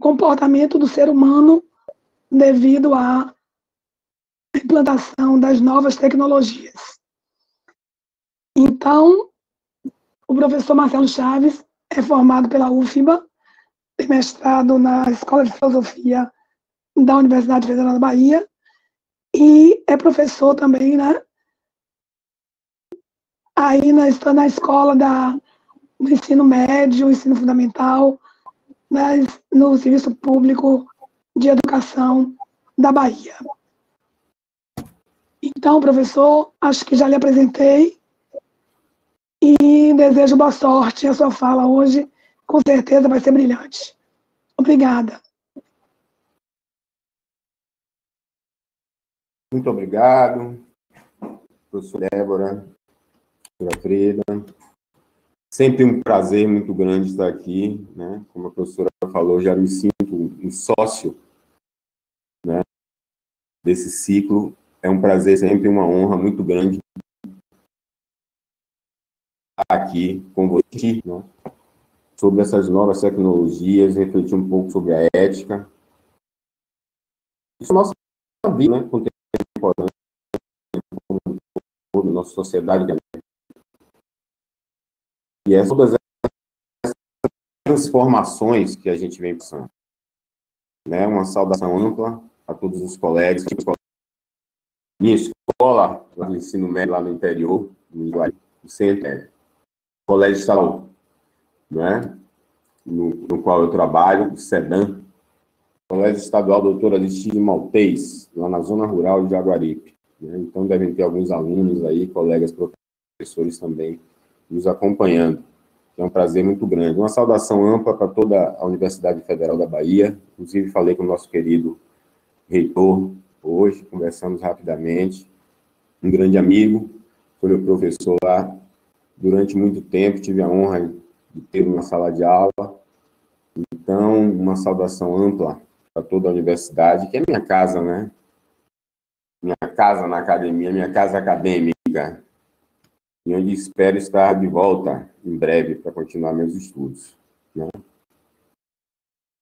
comportamento do ser humano devido à implantação das novas tecnologias. Então, o professor Marcelo Chaves é formado pela UFBA, tem mestrado na Escola de Filosofia da Universidade Federal da Bahia e é professor também, né? Aí na, na escola da, do ensino médio, ensino fundamental, né, no Serviço Público de Educação da Bahia. Então, professor, acho que já lhe apresentei e desejo boa sorte. A sua fala hoje, com certeza, vai ser brilhante. Obrigada. Muito obrigado, professor Débora, professora Freda. Sempre um prazer muito grande estar aqui, né? Como a professora falou, já me sinto um sócio, né? Desse ciclo. É um prazer, sempre uma honra muito grande aqui com você, né? sobre essas novas tecnologias, refletir um pouco sobre a ética. Isso é nossa vida, né? Contemporânea, nossa sociedade e é todas as transformações que a gente vem passando. Né? Uma saudação ampla a todos os colegas. Minha escola, lá no ensino médio, lá no interior, no centro, Colégio Estadual, né? no, no qual eu trabalho, o SEDAM, Colégio Estadual Doutora Aristide Maltês, lá na zona rural de Jaguaripe. Né? Então, devem ter alguns alunos aí, colegas professores também, nos acompanhando. É um prazer muito grande. Uma saudação ampla para toda a Universidade Federal da Bahia. Inclusive, falei com o nosso querido reitor hoje, conversamos rapidamente. Um grande amigo, foi meu professor lá durante muito tempo, tive a honra de ter uma sala de aula. Então, uma saudação ampla para toda a universidade, que é minha casa, né? Minha casa na academia, minha casa acadêmica e onde espero estar de volta em breve para continuar meus estudos. Né?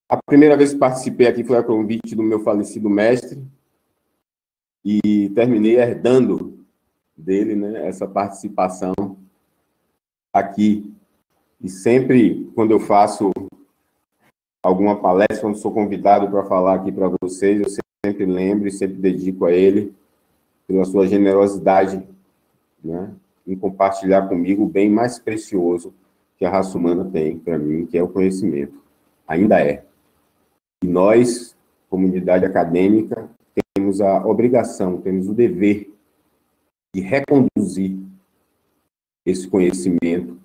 A primeira vez que participei aqui foi a convite do meu falecido mestre e terminei herdando dele né, essa participação aqui. E sempre, quando eu faço alguma palestra, quando sou convidado para falar aqui para vocês, eu sempre lembro e sempre dedico a ele pela sua generosidade, né? Em compartilhar comigo o bem mais precioso que a raça humana tem para mim, que é o conhecimento. Ainda é. E nós, comunidade acadêmica, temos a obrigação, temos o dever de reconduzir esse conhecimento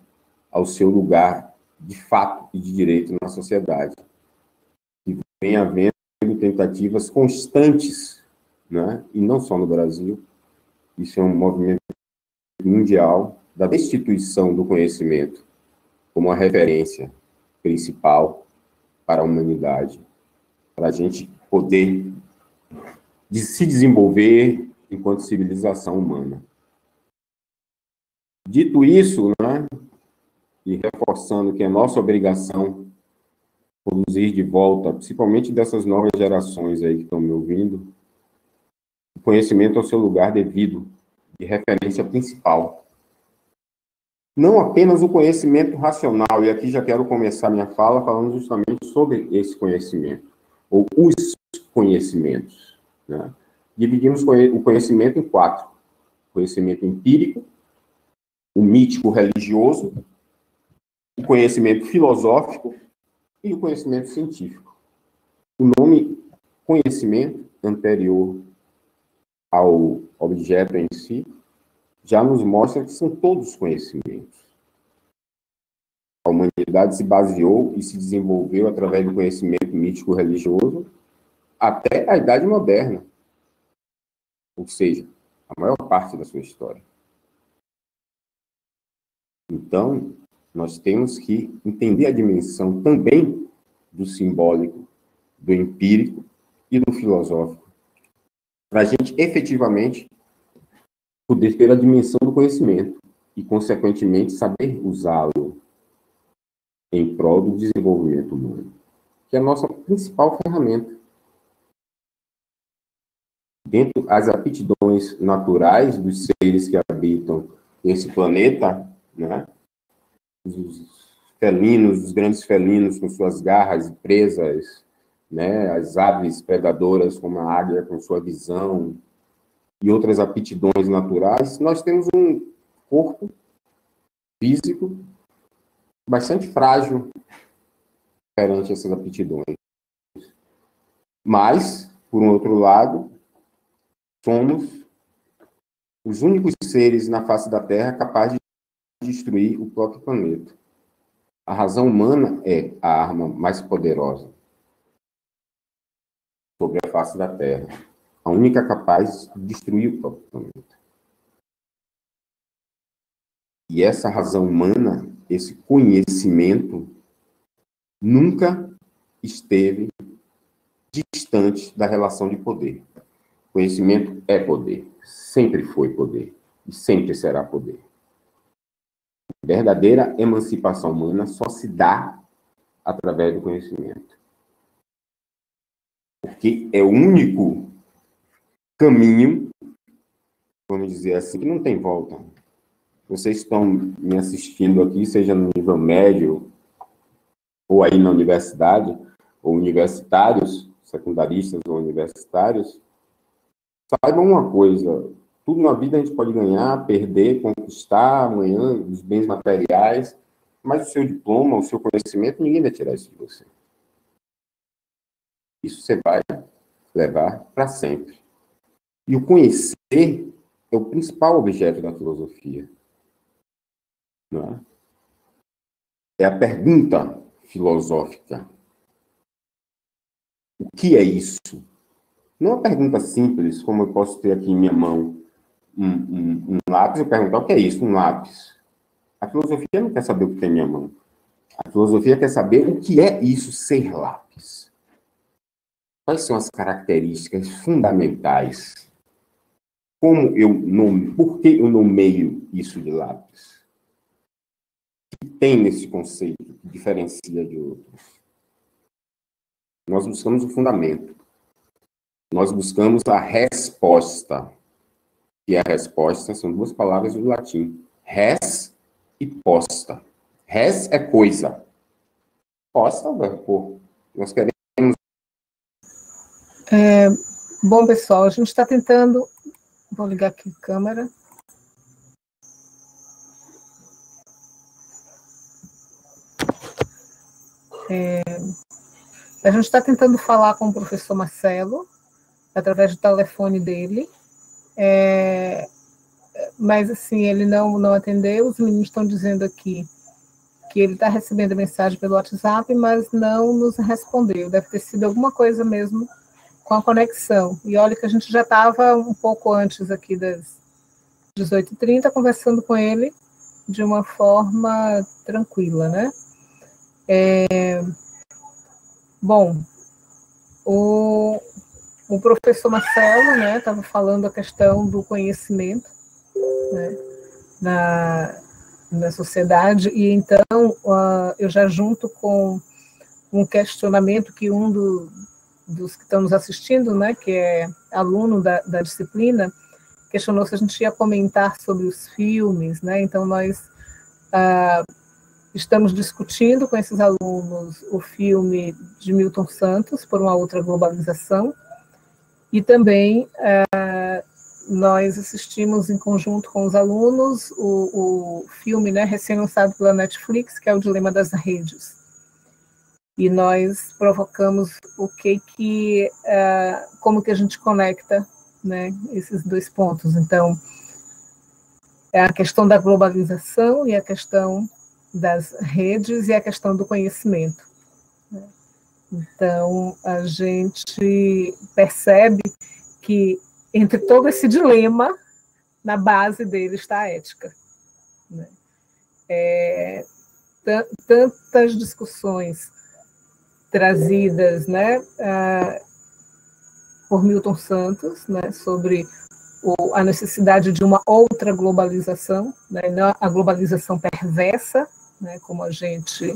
ao seu lugar de fato e de direito na sociedade. E vem havendo tentativas constantes, né? e não só no Brasil, isso é um movimento mundial da destituição do conhecimento como a referência principal para a humanidade, para a gente poder de se desenvolver enquanto civilização humana. Dito isso, né, e reforçando que é nossa obrigação produzir de volta, principalmente dessas novas gerações aí que estão me ouvindo, o conhecimento ao seu lugar devido, de referência principal. Não apenas o conhecimento racional, e aqui já quero começar minha fala falando justamente sobre esse conhecimento, ou os conhecimentos. Né? Dividimos o conhecimento em quatro: conhecimento empírico, o mítico religioso, o conhecimento filosófico e o conhecimento científico. O nome conhecimento anterior ao objeto em si, já nos mostra que são todos conhecimentos. A humanidade se baseou e se desenvolveu através do conhecimento mítico religioso até a Idade Moderna. Ou seja, a maior parte da sua história. Então, nós temos que entender a dimensão também do simbólico, do empírico e do filosófico para a gente efetivamente poder ter a dimensão do conhecimento e, consequentemente, saber usá-lo em prol do desenvolvimento humano. que é a nossa principal ferramenta. Dentro das aptidões naturais dos seres que habitam esse planeta, né? Os felinos, os grandes felinos com suas garras presas, né? As aves predadoras como a águia com sua visão e outras aptidões naturais, nós temos um corpo físico bastante frágil perante essas aptidões. Mas, por um outro lado, somos os únicos seres na face da Terra capazes de destruir o próprio planeta. A razão humana é a arma mais poderosa sobre a face da Terra, a única capaz de destruir o próprio planeta. E essa razão humana, esse conhecimento, nunca esteve distante da relação de poder. Conhecimento é poder, sempre foi poder e sempre será poder. Verdadeira emancipação humana só se dá através do conhecimento. Porque é o único caminho, vamos dizer assim, que não tem volta. Vocês estão me assistindo aqui, seja no nível médio ou aí na universidade, ou universitários, secundaristas ou universitários, saibam uma coisa: tudo na vida a gente pode ganhar, perder, conquistar amanhã, os bens materiais, mas o seu diploma, o seu conhecimento, ninguém vai tirar isso de você. Isso você vai levar para sempre. E o conhecer é o principal objeto da filosofia. Não é? é a pergunta filosófica. O que é isso? Não é uma pergunta simples, como eu posso ter aqui em minha mão um, um, um lápis e perguntar o que é isso, um lápis. A filosofia não quer saber o que tem em minha mão. A filosofia quer saber o que é isso ser lápis. Quais são as características fundamentais? Como eu nome, por que eu nomeio isso de lápis? O que tem nesse conceito que diferencia de outros? Nós buscamos o fundamento. Nós buscamos a resposta. E a resposta são duas palavras do latim: res e posta. Res é coisa. Posta, pô. Nós queremos. É, bom, pessoal, a gente está tentando. Vou ligar aqui a câmera. É, a gente está tentando falar com o professor Marcelo, através do telefone dele, é, mas assim, ele não, não atendeu, os meninos estão dizendo aqui que ele está recebendo mensagem pelo WhatsApp, mas não nos respondeu, deve ter sido alguma coisa mesmo com a conexão, e olha que a gente já estava um pouco antes aqui das 18h30, conversando com ele de uma forma tranquila, né? É, bom, o, o professor Marcelo estava né, falando a questão do conhecimento né, na, na sociedade, e então uh, eu já junto com um questionamento que um do, dos que estão nos assistindo, né, que é aluno da, da disciplina, questionou se a gente ia comentar sobre os filmes, né, então nós uh, Estamos discutindo com esses alunos o filme de Milton Santos, Por uma Outra Globalização, e também uh, nós assistimos em conjunto com os alunos o, o filme né, recém-lançado pela Netflix, que é o Dilema das Redes. E nós provocamos o que que, uh, como que a gente conecta né, esses dois pontos. Então, é a questão da globalização e a questão das redes e a questão do conhecimento. Né? Então, a gente percebe que entre todo esse dilema, na base dele está a ética. Né? É, tantas discussões trazidas né, por Milton Santos né, sobre o, a necessidade de uma outra globalização, né, a globalização perversa, né, como a gente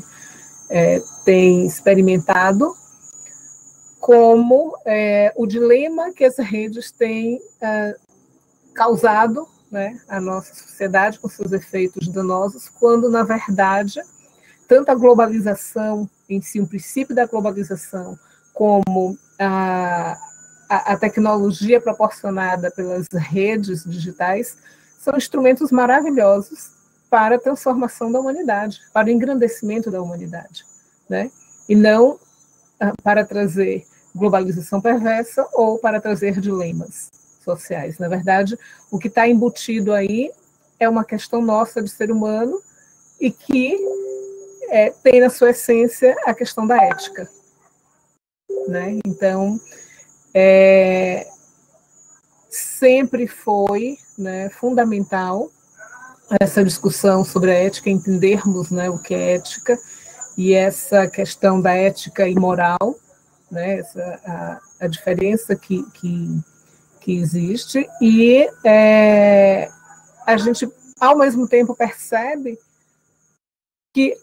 é, tem experimentado, como é, o dilema que as redes têm é, causado né, à nossa sociedade com seus efeitos danosos, quando, na verdade, tanto a globalização em si, o princípio da globalização, como a, a, a tecnologia proporcionada pelas redes digitais, são instrumentos maravilhosos para a transformação da humanidade, para o engrandecimento da humanidade, né? E não ah, para trazer globalização perversa ou para trazer dilemas sociais. Na verdade, o que está embutido aí é uma questão nossa de ser humano e que é, tem na sua essência a questão da ética. Né? Então, é, sempre foi né, fundamental essa discussão sobre a ética, entendermos né, o que é ética e essa questão da ética e moral, né, essa, a, a diferença que, que, que existe, e é, a gente, ao mesmo tempo, percebe que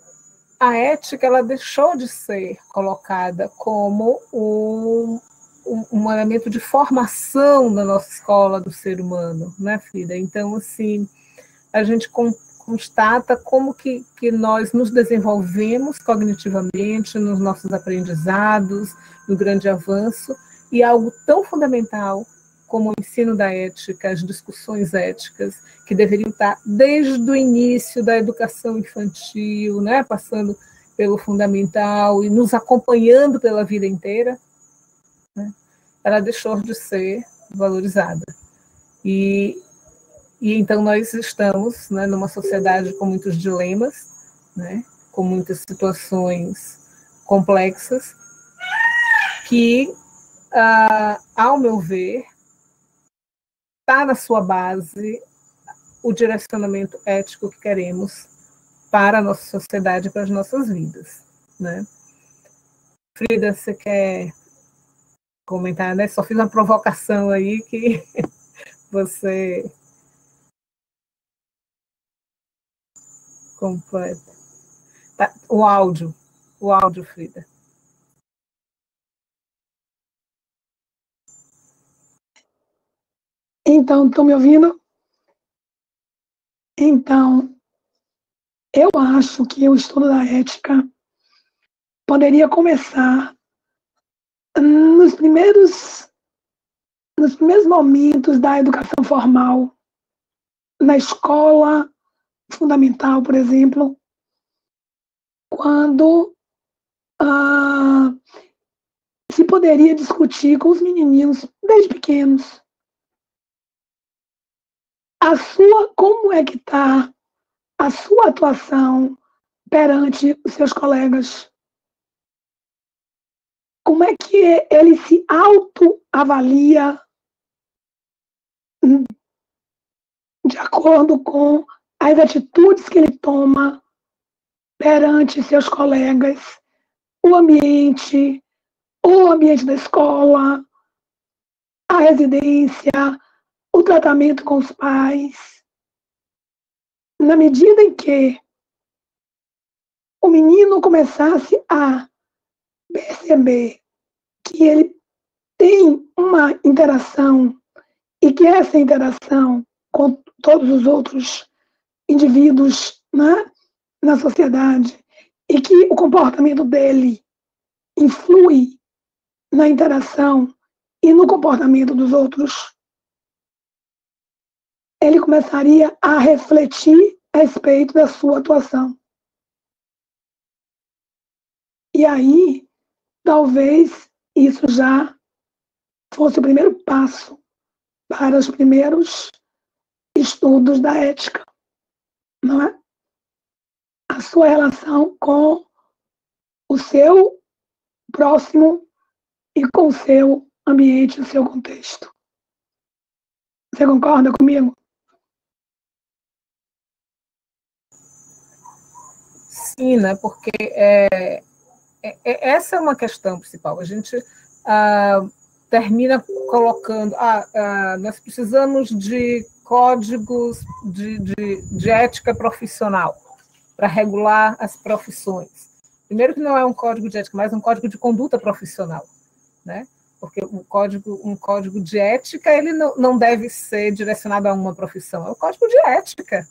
a ética ela deixou de ser colocada como um, um, um, elemento de formação da nossa escola do ser humano, né, Frida? Então, assim, a gente constata como que, que nós nos desenvolvemos cognitivamente nos nossos aprendizados, no grande avanço, e algo tão fundamental como o ensino da ética, as discussões éticas, que deveriam estar desde o início da educação infantil, né, passando pelo fundamental e nos acompanhando pela vida inteira, né, ela deixou de ser valorizada. E, e então nós estamos né, numa sociedade com muitos dilemas, né, com muitas situações complexas, que, ah, ao meu ver, está na sua base o direcionamento ético que queremos para a nossa sociedade e para as nossas vidas, né? Frida, você quer comentar, né? Só fiz uma provocação aí que você completa. Tá, o áudio, o áudio, Frida. Então, estão me ouvindo? Então, eu acho que o estudo da ética poderia começar nos primeiros nos primeiros momentos da educação formal, na escola fundamental, por exemplo, quando ah, se poderia discutir com os menininhos desde pequenos a sua como é que está a sua atuação perante os seus colegas? Como é que ele se autoavalia? De acordo com as atitudes que ele toma perante seus colegas, o ambiente, o ambiente da escola, a residência, o tratamento com os pais. Na medida em que o menino começasse a perceber que ele tem uma interação e que essa interação com todos os outros indivíduos né, na sociedade e que o comportamento dele influi na interação e no comportamento dos outros, ele começaria a refletir a respeito da sua atuação. E aí, talvez isso já fosse o primeiro passo para os primeiros estudos da ética, não é? A sua relação com o seu próximo e com o seu ambiente, o seu contexto. Você concorda comigo? Né? Porque é, é, é, essa é uma questão principal. A gente ah, termina colocando, ah, ah, nós precisamos de códigos de, de, de ética profissional para regular as profissões. Primeiro que não é um código de ética, mas um código de conduta profissional. né? Porque um código, um código de ética ele não, não deve ser direcionado a uma profissão, é o código de ética,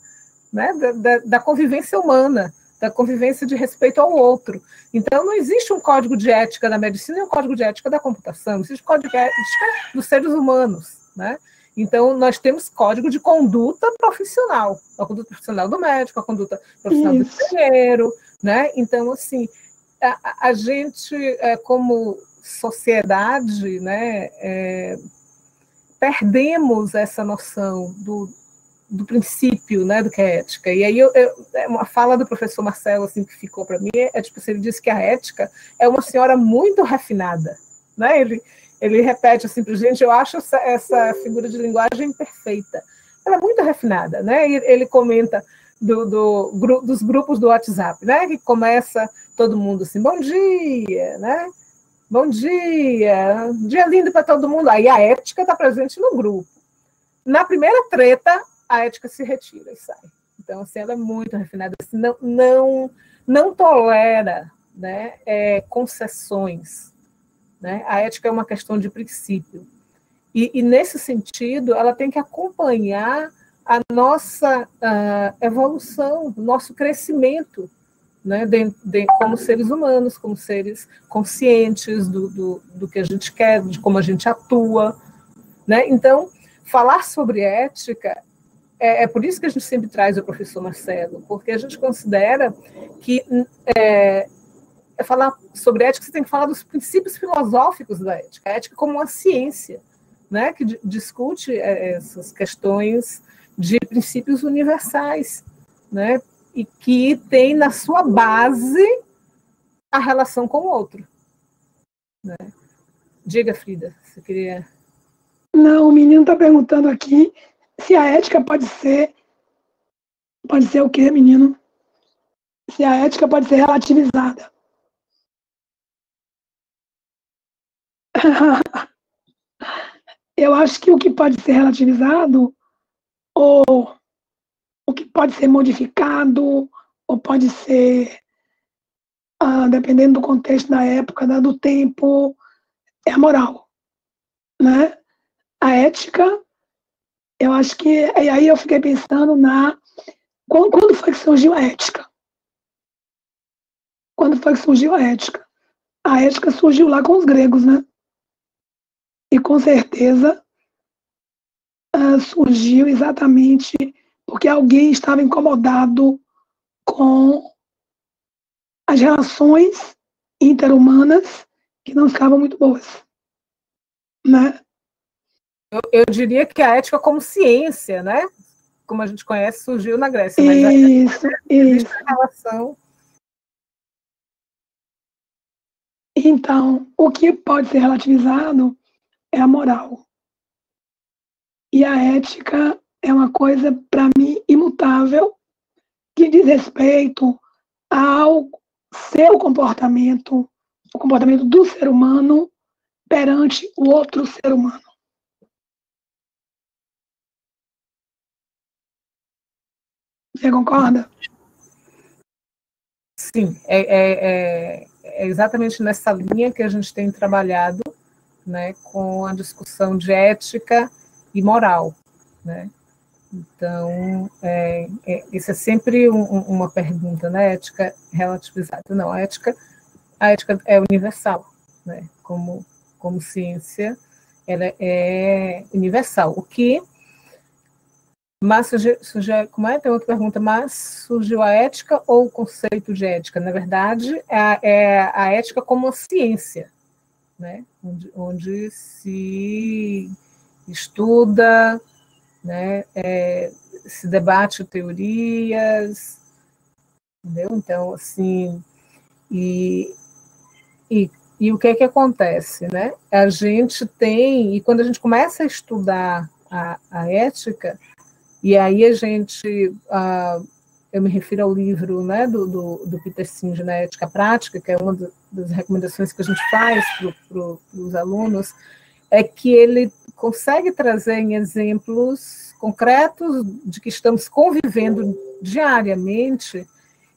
né? da, da, da convivência humana da convivência de respeito ao outro. Então, não existe um código de ética da medicina e um código de ética da computação, existe um código de ética dos seres humanos, né? Então, nós temos código de conduta profissional, a conduta profissional do médico, a conduta profissional Isso. do engenheiro, né? Então, assim, a, a gente, é, como sociedade, né, é, perdemos essa noção do, do princípio, né, do que é ética. E aí eu, eu, é uma fala do professor Marcelo assim que ficou para mim é tipo assim, ele disse que a ética é uma senhora muito refinada, né? Ele ele repete assim para gente, eu acho essa, essa, figura de linguagem perfeita. Ela é muito refinada, né? E ele comenta do, do, dos grupos do WhatsApp, né? Que começa todo mundo assim, bom dia, né? Bom dia, dia lindo para todo mundo. Aí a ética está presente no grupo. Na primeira treta, a ética se retira e sai. Então, assim, ela é muito refinada, assim, não, não, não tolera né, é, concessões. Né? A ética é uma questão de princípio. E, e nesse sentido, ela tem que acompanhar a nossa uh, evolução, nosso crescimento, né, de, de, como seres humanos, como seres conscientes do, do, do, que a gente quer, de como a gente atua. Né? Então, falar sobre ética é, é, por isso que a gente sempre traz o professor Marcelo, porque a gente considera que é, é falar sobre ética, você tem que falar dos princípios filosóficos da ética, a ética como uma ciência, né, que discute é, essas questões de princípios universais, né, e que tem na sua base a relação com o outro. Né? Diga, Frida, você queria. Não, o menino está perguntando aqui se a ética pode ser. Pode ser o quê, menino? Se a ética pode ser relativizada. Eu acho que o que pode ser relativizado, ou o que pode ser modificado, ou pode ser, ah, dependendo do contexto da época, do tempo, é a moral. Né? A ética eu acho que. E aí eu fiquei pensando na. Quando, quando foi que surgiu a ética? Quando foi que surgiu a ética? A ética surgiu lá com os gregos, né? E com certeza uh, surgiu exatamente porque alguém estava incomodado com as relações interhumanas que não ficavam muito boas. Né? Eu, eu, diria que a ética como ciência, né? Como a gente conhece, surgiu na Grécia. Mas isso, isso. relação. Então, o que pode ser relativizado é a moral. E a ética é uma coisa, para mim, imutável, que diz respeito ao seu comportamento, o comportamento do ser humano perante o outro ser humano. Você concorda? Sim, é, é, é, é, exatamente nessa linha que a gente tem trabalhado né, com a discussão de ética e moral. Né? Então, é, é, isso é sempre um, uma pergunta, né? Ética relativizada. Não, a ética, a ética é universal, né? Como, como ciência, ela é universal. O que mas surgiu, surgiu, como é? Tem outra pergunta, mas surgiu a ética ou o conceito de ética? Na verdade, é a, é a ética como uma ciência, né? onde, onde se estuda, né? É, se debate teorias, entendeu? Então, assim, e, e, e o que é que acontece, né? A gente tem, e quando a gente começa a estudar a, a ética, e aí a gente, uh, eu me refiro ao livro né, do, do, do Peter Singer na Ética Prática, que é uma das recomendações que a gente faz para pro, os alunos, é que ele consegue trazer em exemplos concretos de que estamos convivendo diariamente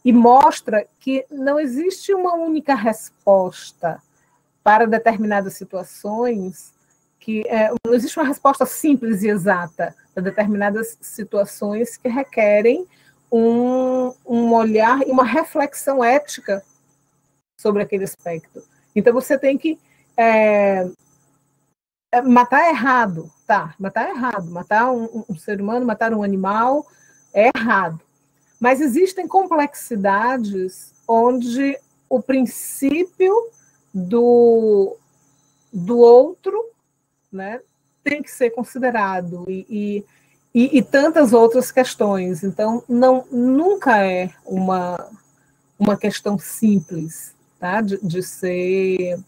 e mostra que não existe uma única resposta para determinadas situações que é, não existe uma resposta simples e exata para determinadas situações que requerem um, um olhar e uma reflexão ética sobre aquele aspecto. Então você tem que é, é matar errado, tá? Matar errado, matar um, um ser humano, matar um animal é errado. Mas existem complexidades onde o princípio do, do outro né, tem que ser considerado e, e, e, tantas outras questões. Então, não nunca é uma, uma questão simples tá, de, de ser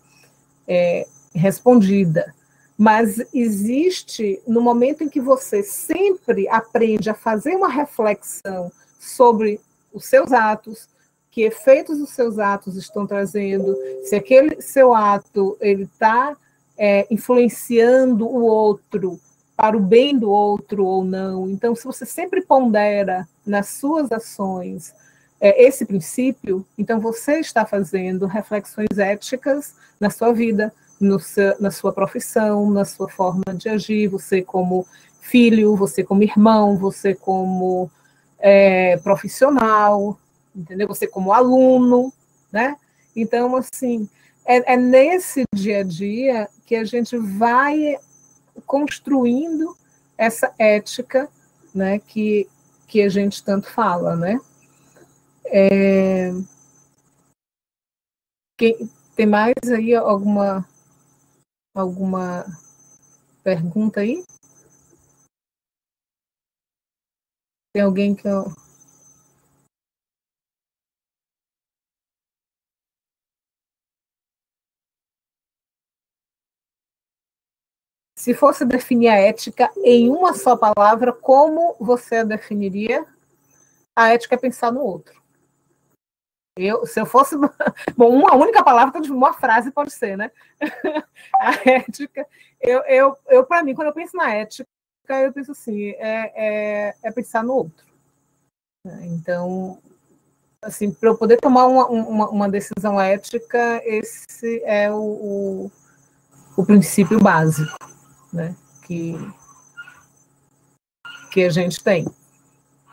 é, respondida. Mas existe, no momento em que você sempre aprende a fazer uma reflexão sobre os seus atos, que efeitos os seus atos estão trazendo, se aquele seu ato ele está é, influenciando o outro para o bem do outro ou não. Então, se você sempre pondera nas suas ações é, esse princípio, então você está fazendo reflexões éticas na sua vida, seu, na sua profissão, na sua forma de agir, você como filho, você como irmão, você como é, profissional, entendeu? Você como aluno, né? Então, assim, é, é nesse dia a dia que a gente vai construindo essa ética, né, que, que a gente tanto fala, né? É... Quem, tem mais aí alguma alguma pergunta aí? Tem alguém que eu Se fosse definir a ética em uma só palavra, como você a definiria? A ética é pensar no outro. Eu, se eu fosse. Bom, uma única palavra, uma frase pode ser, né? a ética. Eu, eu, eu para mim, quando eu penso na ética, eu penso assim: é, é, é pensar no outro. Então, assim, para eu poder tomar uma, uma, uma, decisão ética, esse é o, o, o princípio básico né, que, que a gente tem.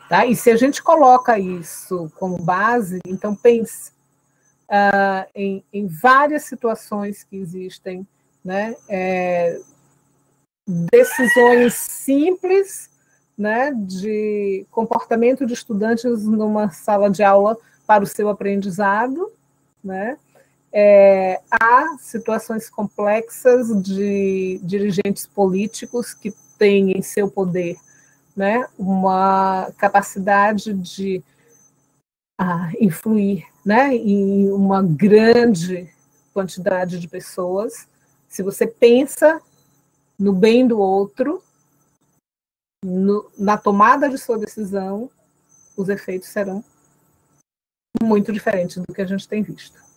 Tá? E se a gente coloca isso como base, então pense uh, em, em, várias situações que existem, né, é, decisões simples né, de comportamento de estudantes numa sala de aula para o seu aprendizado, né, é, há situações complexas de dirigentes políticos que têm em seu poder né, uma capacidade de ah, influir né, em uma grande quantidade de pessoas. Se você pensa no bem do outro, no, na tomada de sua decisão, os efeitos serão muito diferentes do que a gente tem visto.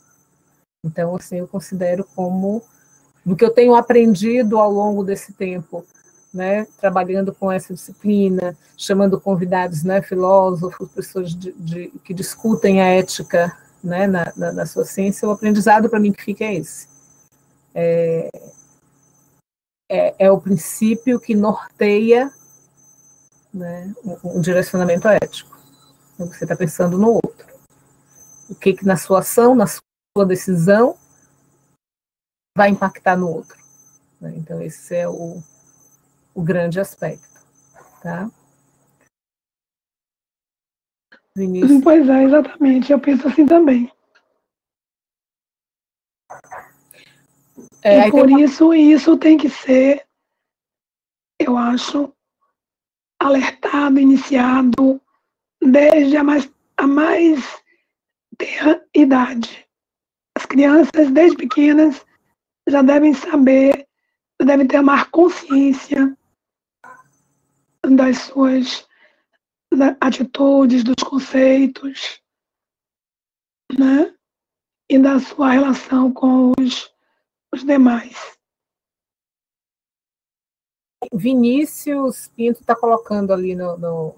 Então, assim, eu considero como do que eu tenho aprendido ao longo desse tempo, né, trabalhando com essa disciplina, chamando convidados, né, filósofos, pessoas de, de, que discutem a ética, né, na, na, na sua ciência, o aprendizado para mim que fica é esse. É, é, é, o princípio que norteia né, um, um direcionamento ético. Você está pensando no outro. O que, que na sua ação, na sua sua decisão vai impactar no outro. Né? Então, esse é o, o grande aspecto. Tá? Vinícius. Pois é, exatamente. Eu penso assim também. É, e por isso, isso tem que ser, eu acho, alertado, iniciado desde a mais, a mais idade. As crianças, desde pequenas, já devem saber, já devem ter mais consciência das suas atitudes, dos conceitos, né? E da sua relação com os, os demais. Vinícius Pinto está colocando ali no, no,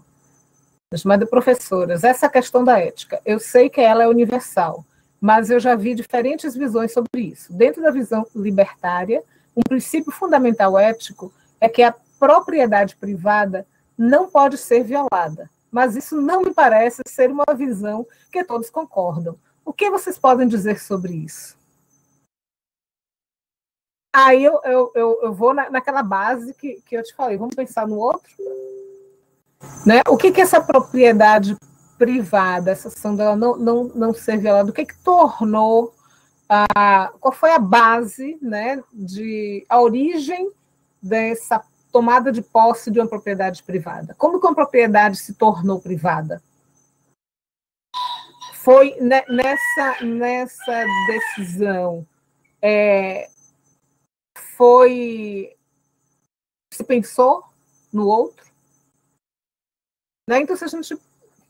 no chamado professoras, essa questão da ética. Eu sei que ela é universal, mas eu já vi diferentes visões sobre isso. Dentro da visão libertária, um princípio fundamental ético é que a propriedade privada não pode ser violada. Mas isso não me parece ser uma visão que todos concordam. O que vocês podem dizer sobre isso? Aí eu, eu, eu, eu vou na, naquela base que, que eu te falei. Vamos pensar no outro? Né? O que, que essa propriedade privada, essa ação dela não, não, não ser violada, o que, que tornou, a, qual foi a base, né, de, a origem dessa tomada de posse de uma propriedade privada? Como que uma propriedade se tornou privada? Foi nessa, nessa decisão, é, foi, se pensou no outro? Né? Então, se a gente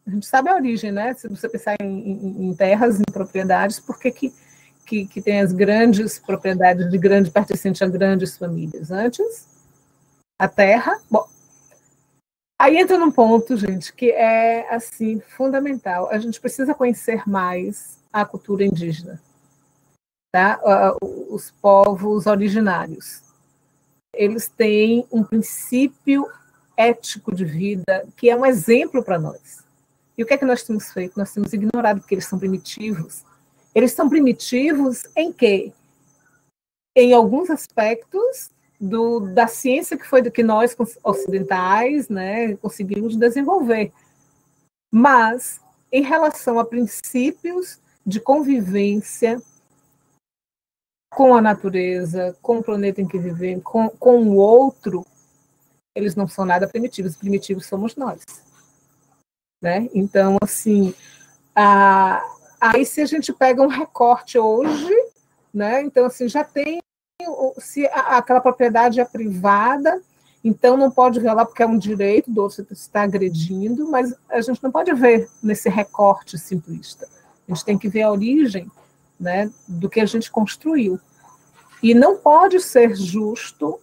a gente sabe a origem, né? Se você pensar em, em, em terras, em propriedades, por que, que, que, tem as grandes propriedades de grande pertencente a grandes famílias? Antes, a terra. Bom, aí entra num ponto, gente, que é assim fundamental. A gente precisa conhecer mais a cultura indígena, tá? Os povos originários. Eles têm um princípio ético de vida que é um exemplo para nós. E o que é que nós temos feito? Nós temos ignorado que eles são primitivos. Eles são primitivos em quê? Em alguns aspectos do, da ciência que foi do que nós ocidentais, né, conseguimos desenvolver. Mas em relação a princípios de convivência com a natureza, com o planeta em que vivemos, com, com o outro, eles não são nada primitivos. Primitivos somos nós. Né? Então, assim, a, aí se a gente pega um recorte hoje, né? Então, assim, já tem se aquela propriedade é privada, então não pode violar porque é um direito do outro está agredindo, mas a gente não pode ver nesse recorte simplista. A gente tem que ver a origem né, do que a gente construiu. E não pode ser justo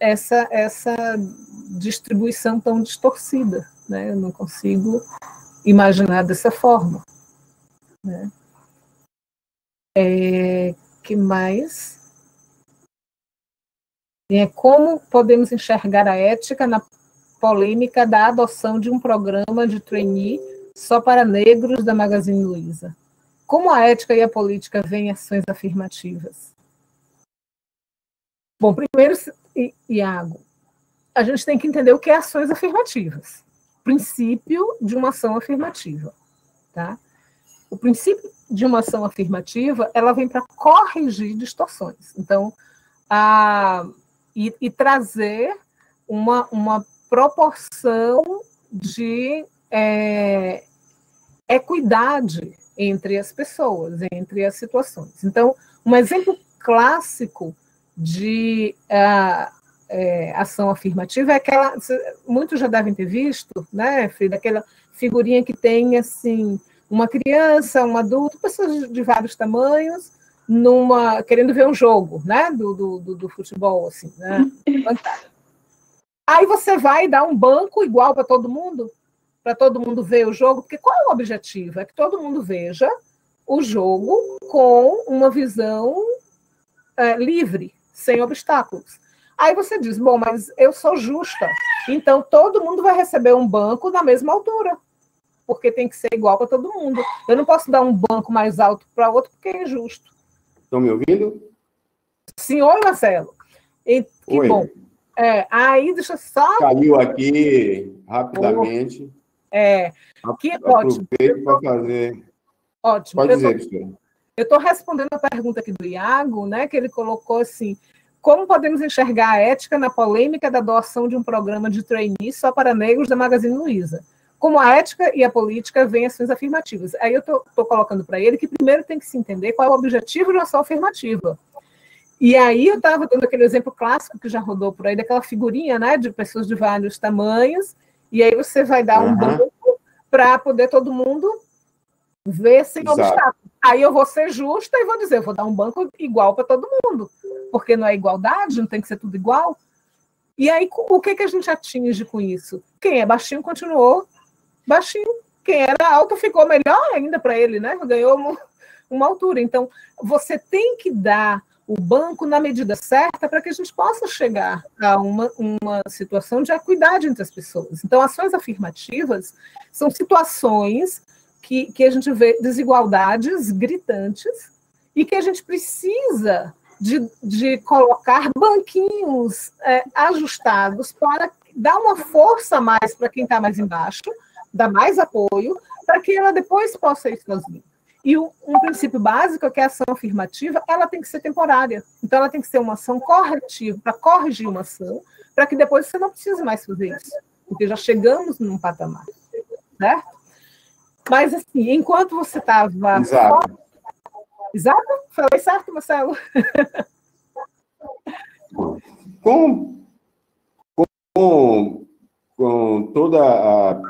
essa, essa distribuição tão distorcida. Né? Eu não consigo imaginar dessa forma. Né? É, que mais? É, como podemos enxergar a ética na polêmica da adoção de um programa de trainee só para negros da Magazine Luiza? Como a ética e a política veem ações afirmativas? Bom, primeiro, Iago, a gente tem que entender o que é ações afirmativas. Princípio de uma ação afirmativa, tá? O princípio de uma ação afirmativa, ela vem para corrigir distorções. Então, a, e, e trazer uma, uma proporção de é, equidade entre as pessoas, entre as situações. Então, um exemplo clássico de uh, é, ação afirmativa é aquela, muitos já devem ter visto, né, Frida, aquela figurinha que tem assim uma criança, um adulto, pessoas de vários tamanhos, numa querendo ver um jogo, né, do, do, do futebol, assim, né, Aí você vai dar um banco igual para todo mundo, para todo mundo ver o jogo, porque qual é o objetivo? É que todo mundo veja o jogo com uma visão é, livre, sem obstáculos. Aí você diz, bom, mas eu sou justa, então todo mundo vai receber um banco na mesma altura, porque tem que ser igual para todo mundo. Eu não posso dar um banco mais alto para outro porque é injusto. Estão me ouvindo? Senhor Marcelo. E, que Oi. bom. É, aí deixa eu só. Caiu aqui rapidamente. É. Que ótimo. para fazer. Ótimo. Pode dizer, senhor. Eu estou respondendo a pergunta aqui do Iago, né, que ele colocou assim: como podemos enxergar a ética na polêmica da doação de um programa de trainee só para negros da Magazine Luiza? Como a ética e a política vêm ações afirmativas? Aí eu estou colocando para ele que primeiro tem que se entender qual é o objetivo de uma ação afirmativa. E aí eu estava dando aquele exemplo clássico que já rodou por aí, daquela figurinha né, de pessoas de vários tamanhos, e aí você vai dar uhum. um banco para poder todo mundo ver sem Exato. obstáculo. Aí eu vou ser justa e vou dizer, eu vou dar um banco igual para todo mundo, porque não é igualdade, não tem que ser tudo igual. E aí, o que, que a gente atinge com isso? Quem é baixinho continuou baixinho. quem era alto ficou melhor ainda para ele, né? Ganhou uma, uma altura. Então, você tem que dar o banco na medida certa para que a gente possa chegar a uma, uma situação de equidade entre as pessoas. Então, ações afirmativas são situações que, que a gente vê desigualdades gritantes e que a gente precisa de, de colocar banquinhos é, ajustados para dar uma força mais para quem está mais embaixo, dar mais apoio, para que ela depois possa ir sozinha. E um, princípio básico é que a ação afirmativa ela tem que ser temporária. Então, ela tem que ser uma ação corretiva, para corrigir uma ação, para que depois você não precise mais fazer isso. Porque já chegamos num patamar. Certo? Mas, assim, enquanto você estava. Exato. Exato? Falei certo, Marcelo? com, com, com toda a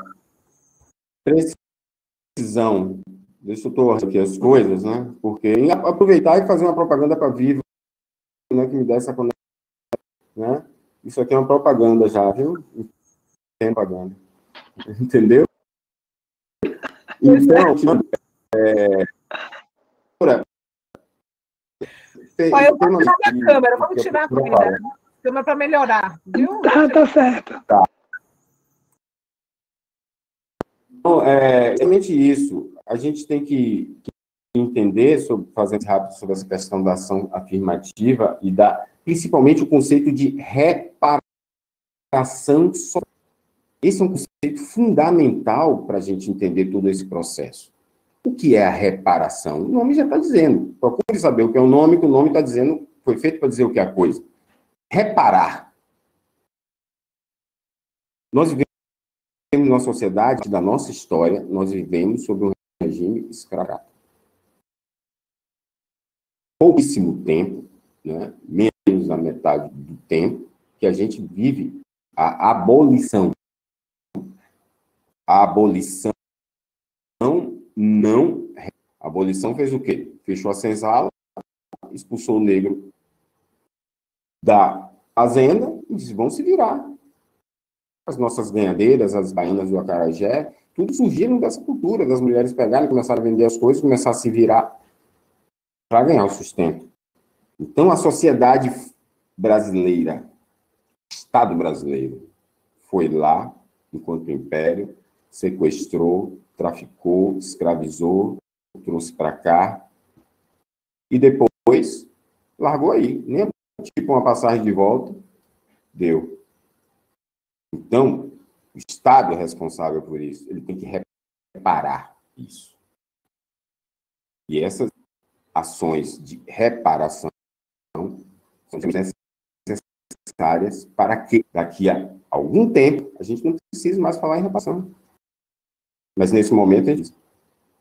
precisão Deixa eu tornar aqui as coisas, né? Porque aproveitar e fazer uma propaganda para Vivo, né, que me dá essa conexão, né? Isso aqui é uma propaganda já, viu? Tem propaganda. Entendeu? Então, é, tem, Olha, eu vou tirar minha câmera, vamos tirar a câmera. Câmera para melhorar, viu? Tá, tá certo. Tá. Então, é exatamente isso a gente tem que, entender, sobre, fazendo rápido sobre essa questão da ação afirmativa e da, principalmente o conceito de reparação. Esse é um conceito fundamental para a gente entender todo esse processo. O que é a reparação? O nome já está dizendo. Procure saber o que é o nome, que o nome está dizendo, foi feito para dizer o que é a coisa. Reparar. Nós vivemos numa sociedade da nossa história, nós vivemos sob um regime escravocrata. Pouquíssimo tempo, né, menos da metade do tempo, que a gente vive a abolição. A abolição não. A abolição fez o quê? Fechou a senzala, expulsou o negro da fazenda e disse: vão se virar. As nossas ganhadeiras, as baianas do Acarajé, tudo surgiram dessa cultura, das mulheres pegarem, começaram a vender as coisas, começar a se virar para ganhar o sustento. Então, a sociedade brasileira, Estado brasileiro, foi lá, enquanto império, sequestrou, traficou, escravizou, trouxe para cá, e depois largou aí. Nem tipo uma passagem de volta, deu. Então, o Estado é responsável por isso. Ele tem que reparar isso. E essas ações de reparação são necessárias para que, daqui a algum tempo, a gente não precise mais falar em reparação. Mas nesse momento, a gente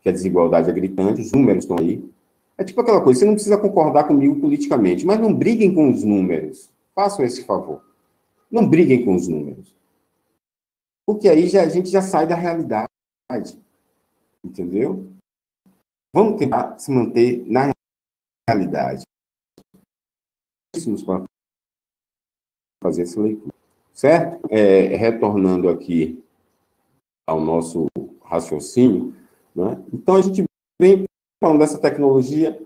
que a desigualdade é gritante, os números estão aí. É tipo aquela coisa, você não precisa concordar comigo politicamente, mas não briguem com os números. Façam esse favor. Não briguem com os números. Porque aí já, a gente já sai da realidade. Entendeu? Vamos tentar se manter na realidade. Isso pode fazer essa leitura. Certo? É, retornando aqui ao nosso raciocínio, né? então a gente vem falando dessa tecnologia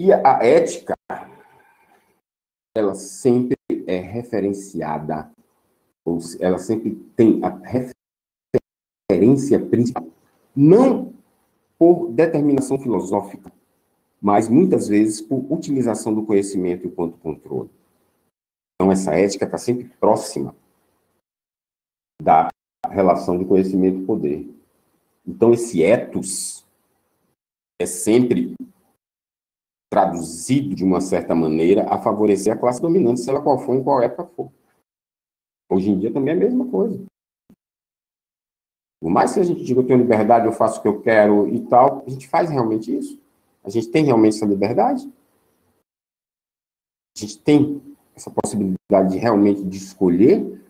e a ética, ela sempre é referenciada ela sempre tem a referência principal, não por determinação filosófica, mas muitas vezes por utilização do conhecimento enquanto controle. Então, essa ética está sempre próxima da relação de conhecimento e poder. Então, esse ethos é sempre traduzido de uma certa maneira a favorecer a classe dominante, seja qual for, em qual época for. Hoje em dia também é a mesma coisa. Por mais que a gente diga eu tenho liberdade, eu faço o que eu quero e tal, a gente faz realmente isso? A gente tem realmente essa liberdade? A gente tem essa possibilidade de realmente de escolher?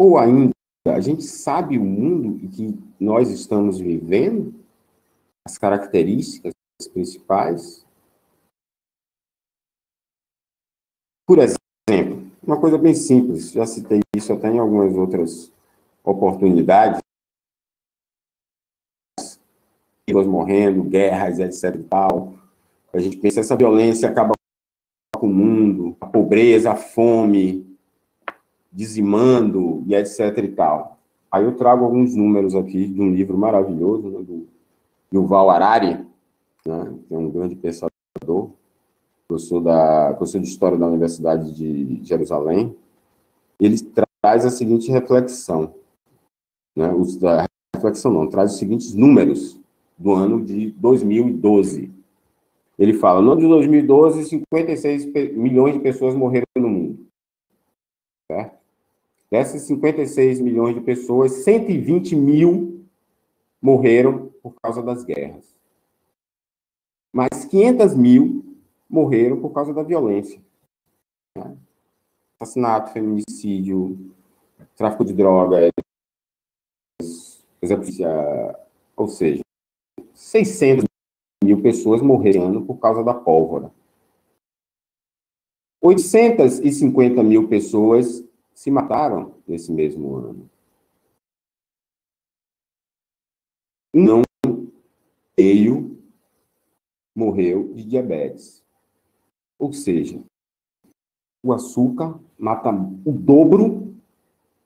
Ou ainda, a gente sabe o mundo que nós estamos vivendo, as características principais, Por exemplo, uma coisa bem simples, já citei isso até em algumas outras oportunidades, pessoas morrendo, guerras, etc tal. A gente pensa essa violência acaba com o mundo, a pobreza, a fome, dizimando e etc e tal. Aí eu trago alguns números aqui de um livro maravilhoso né, do Yuval Harari, né, que é um grande pensador, professor, da, professor de História da Universidade de Jerusalém. Ele traz a seguinte reflexão, né, os, a reflexão não, traz os seguintes números do ano de 2012. Ele fala, no ano de 2012, 56 milhões de pessoas morreram no mundo. Certo? Dessas 56 milhões de pessoas, 120 mil morreram por causa das guerras. Mas 500 mil morreram por causa da violência. Né? Assassinato, feminicídio, tráfico de drogas, ou seja, 600 mil pessoas morreram por causa da pólvora. 850 mil pessoas se mataram nesse mesmo ano. Não meio morreu de diabetes. Ou seja, o açúcar mata o dobro,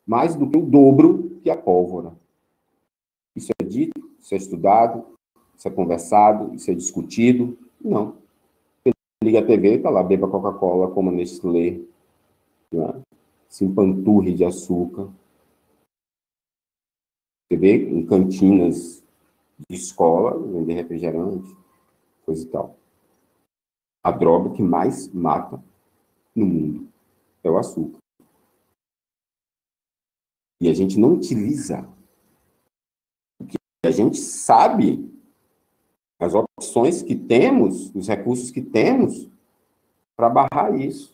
mais do que o dobro que a pólvora. Isso é dito, isso é estudado, isso é conversado, isso é discutido? Não. Você liga a TV, está lá, beba Coca-Cola, coma Nestlé, né? Se empanturre de açúcar. Você vê em cantinas de escola, vender refrigerante, coisa e tal. A droga que mais mata no mundo é o açúcar. E a gente não utiliza. Porque a gente sabe as opções que temos, os recursos que temos para barrar isso.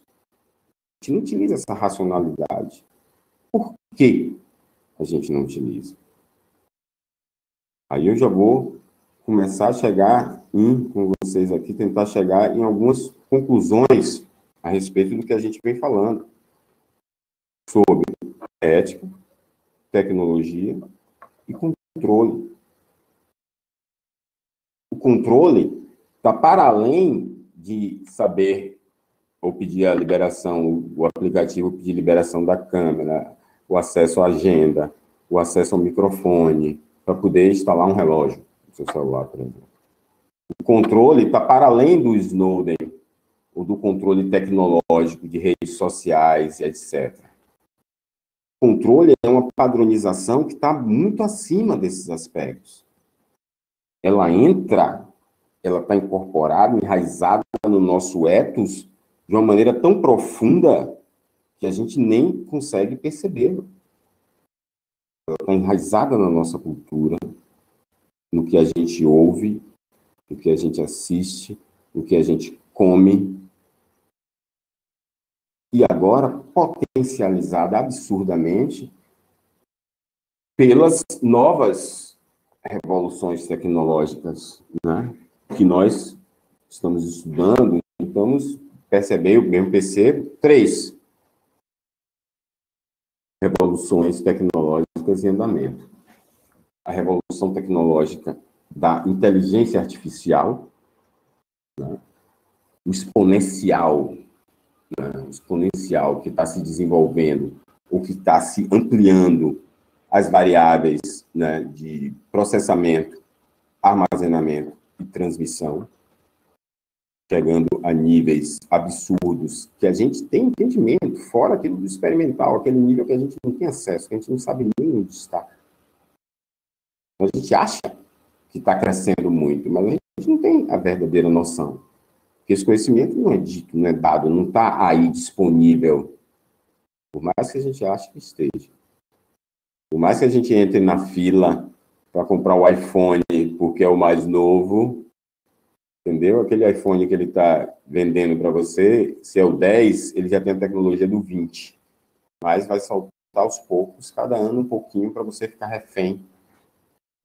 A gente não utiliza essa racionalidade. Por que a gente não utiliza? Aí eu já vou começar a chegar em, com vocês aqui, tentar chegar em algumas conclusões a respeito do que a gente vem falando sobre ética, tecnologia e controle controle está para além de saber ou pedir a liberação, o aplicativo pedir liberação da câmera, o acesso à agenda, o acesso ao microfone, para poder instalar um relógio no seu celular, por exemplo. O controle está para além do Snowden, ou do controle tecnológico de redes sociais, etc. O controle é uma padronização que está muito acima desses aspectos ela entra, ela está incorporada, enraizada no nosso ethos de uma maneira tão profunda que a gente nem consegue percebê-la. Ela está enraizada na nossa cultura, no que a gente ouve, no que a gente assiste, no que a gente come. E agora potencializada absurdamente pelas novas revoluções tecnológicas né, que nós estamos estudando, vamos perceber, o MPC, três revoluções tecnológicas em andamento. A revolução tecnológica da inteligência artificial, né, o exponencial, né, o exponencial que está se desenvolvendo, ou que está se ampliando as variáveis né, de processamento, armazenamento e transmissão, chegando a níveis absurdos que a gente tem entendimento, fora aquilo do experimental, aquele nível que a gente não tem acesso, que a gente não sabe nem onde está. A gente acha que está crescendo muito, mas a gente não tem a verdadeira noção. Porque esse conhecimento não é dito, não é dado, não está aí disponível, por mais que a gente ache que esteja. Por mais que a gente entre na fila para comprar o iPhone porque é o mais novo, entendeu? Aquele iPhone que ele está vendendo para você, se é o 10, ele já tem a tecnologia do 20. Mas vai saltar aos poucos, cada ano um pouquinho, para você ficar refém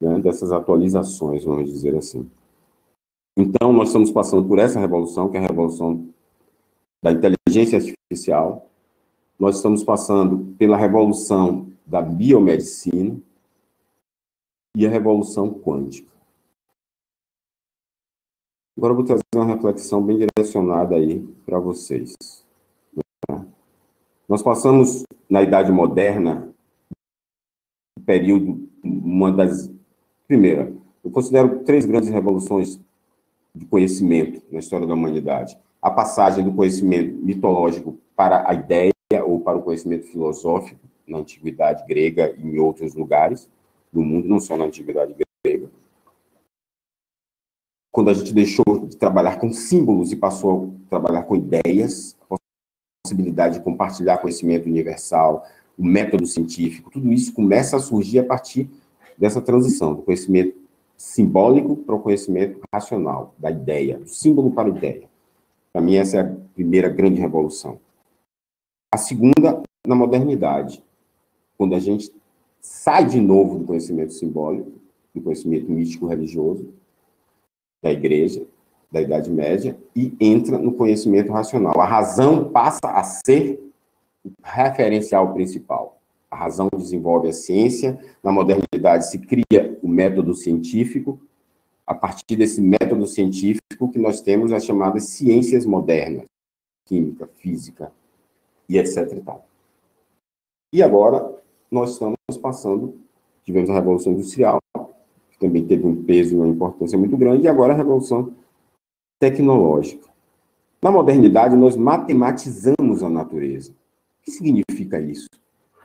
né, dessas atualizações, vamos dizer assim. Então, nós estamos passando por essa revolução, que é a revolução da inteligência artificial, nós estamos passando pela revolução da biomedicina e a revolução quântica. Agora eu vou trazer uma reflexão bem direcionada aí para vocês. Nós passamos na Idade Moderna, período, uma das. Primeira, eu considero três grandes revoluções de conhecimento na história da humanidade. A passagem do conhecimento mitológico para a ideia ou para o conhecimento filosófico na antiguidade grega e em outros lugares do mundo, não só na antiguidade grega. Quando a gente deixou de trabalhar com símbolos e passou a trabalhar com ideias, a possibilidade de compartilhar conhecimento universal, o método científico, tudo isso começa a surgir a partir dessa transição do conhecimento simbólico para o conhecimento racional, da ideia, do símbolo para a ideia. Para mim, essa é a primeira grande revolução. A segunda, na modernidade, quando a gente sai de novo do conhecimento simbólico, do conhecimento místico-religioso, da igreja, da Idade Média, e entra no conhecimento racional. A razão passa a ser o referencial principal. A razão desenvolve a ciência, na modernidade se cria o método científico, a partir desse método científico que nós temos as chamadas ciências modernas, química, física e etc. E, agora nós estamos passando, tivemos a Revolução Industrial, também teve um peso uma importância muito grande, e agora a Revolução Tecnológica. Na modernidade, nós matematizamos a natureza. O que significa isso?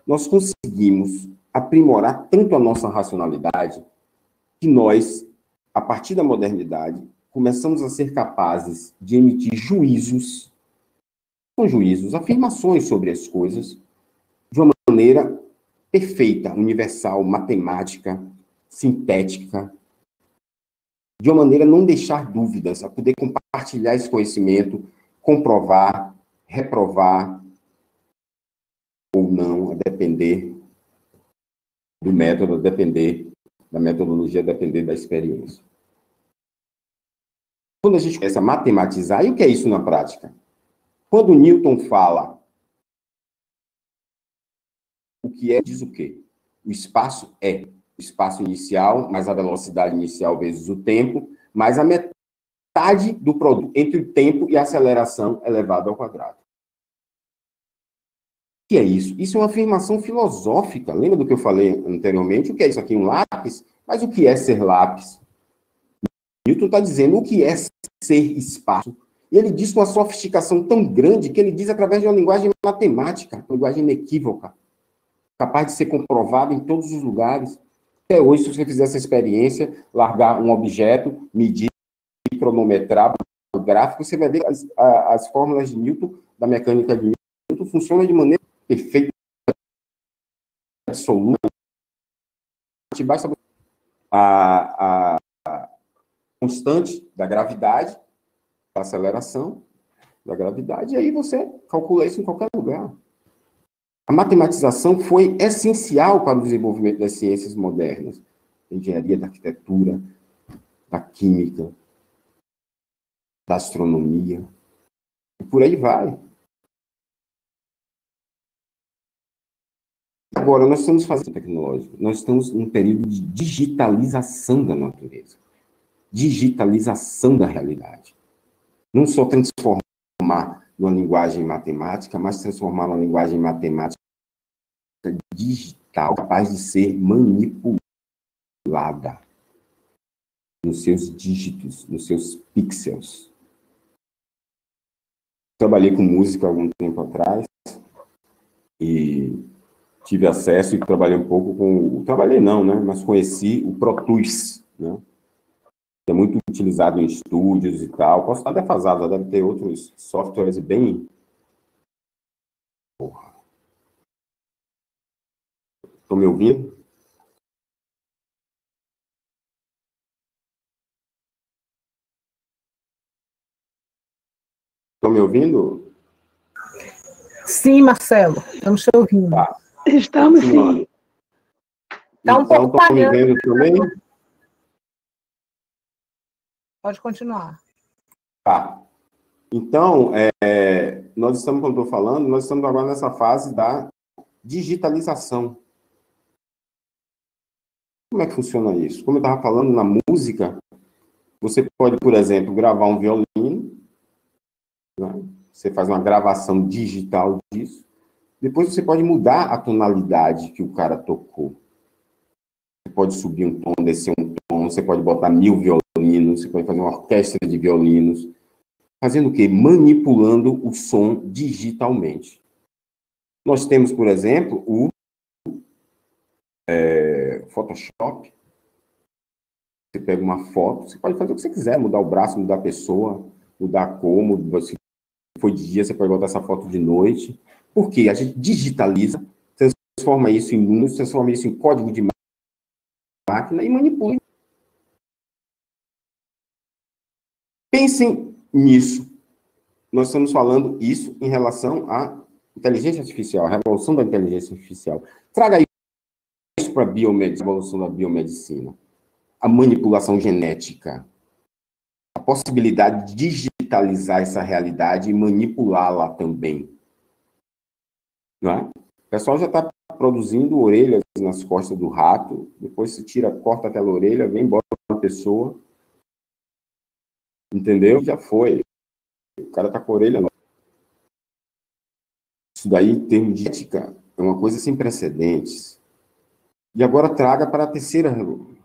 Nós conseguimos aprimorar tanto a nossa racionalidade que nós, a partir da modernidade, começamos a ser capazes de emitir juízos, com juízos, afirmações sobre as coisas, de uma maneira perfeita, universal, matemática, sintética, de uma maneira a não deixar dúvidas, a poder compartilhar esse conhecimento, comprovar, reprovar, ou não, a depender do método, a depender da metodologia, a depender da experiência. Quando a gente começa a matematizar, e o que é isso na prática? Quando Newton fala o que é, diz o quê? O espaço é espaço inicial, mais a velocidade inicial vezes o tempo, mais a metade do produto entre o tempo e a aceleração elevado ao quadrado que é isso? Isso é uma afirmação filosófica. Lembra do que eu falei anteriormente? O que é isso aqui? Um lápis? Mas o que é ser lápis? Newton está dizendo o que é ser espaço. E ele diz com uma sofisticação tão grande que ele diz através de uma linguagem matemática, uma linguagem inequívoca, capaz de ser comprovada em todos os lugares. Até hoje, se você fizer essa experiência, largar um objeto, medir, cronometrar o gráfico, você vai ver as, as fórmulas de Newton, da mecânica de Newton, funcionam de maneira perfeita, absoluta, basta a, a, a constante da gravidade, a aceleração da gravidade, e aí você calcula isso em qualquer lugar. A matematização foi essencial para o desenvolvimento das ciências modernas, da engenharia, da arquitetura, da química, da astronomia, e por aí vai. Agora, nós estamos fazendo tecnológico, nós estamos num período de digitalização da natureza, digitalização da realidade. Não só transformar numa linguagem matemática, mas transformar numa linguagem matemática digital, capaz de ser manipulada nos seus dígitos, nos seus pixels. Trabalhei com música algum tempo atrás e tive acesso e trabalhei um pouco com. Trabalhei não, né? Mas conheci o Pro Tools, né? Que é muito utilizado em estúdios e tal. Posso estar defasado, deve ter outros softwares bem. Porra. Estão me ouvindo? Estão me ouvindo? Sim, Marcelo, estamos te ouvindo. Tá. Estamos sim. Está um então, pouco parando. também? Pode continuar. Tá. Então, é, nós estamos, quando estou falando, nós estamos agora nessa fase da digitalização. Como é que funciona isso? Como eu estava falando na música, você pode, por exemplo, gravar um violino, né? você faz uma gravação digital disso, depois você pode mudar a tonalidade que o cara tocou. Você pode subir um tom, descer um tom, você pode botar mil violinos, você pode fazer uma orquestra de violinos. Fazendo o quê? Manipulando o som digitalmente. Nós temos, por exemplo, o é, Photoshop. Você pega uma foto, você pode fazer o que você quiser, mudar o braço, mudar a pessoa, mudar a cor, se foi de dia, você pode botar essa foto de noite. Porque a gente digitaliza, transforma isso em números, transforma isso em código de máquina e manipula. Pensem nisso. Nós estamos falando isso em relação à inteligência artificial, a revolução da inteligência artificial. Traga isso para a biomedicina, a evolução da biomedicina. A manipulação genética. A possibilidade de digitalizar essa realidade e manipulá-la também. Não é? O pessoal já está produzindo orelhas nas costas do rato, depois se tira, corta aquela orelha, vem embora uma pessoa. Entendeu? Já foi. O cara está com a orelha. Isso daí, em termos de ética, é uma coisa sem precedentes. E agora traga para a terceira revolução.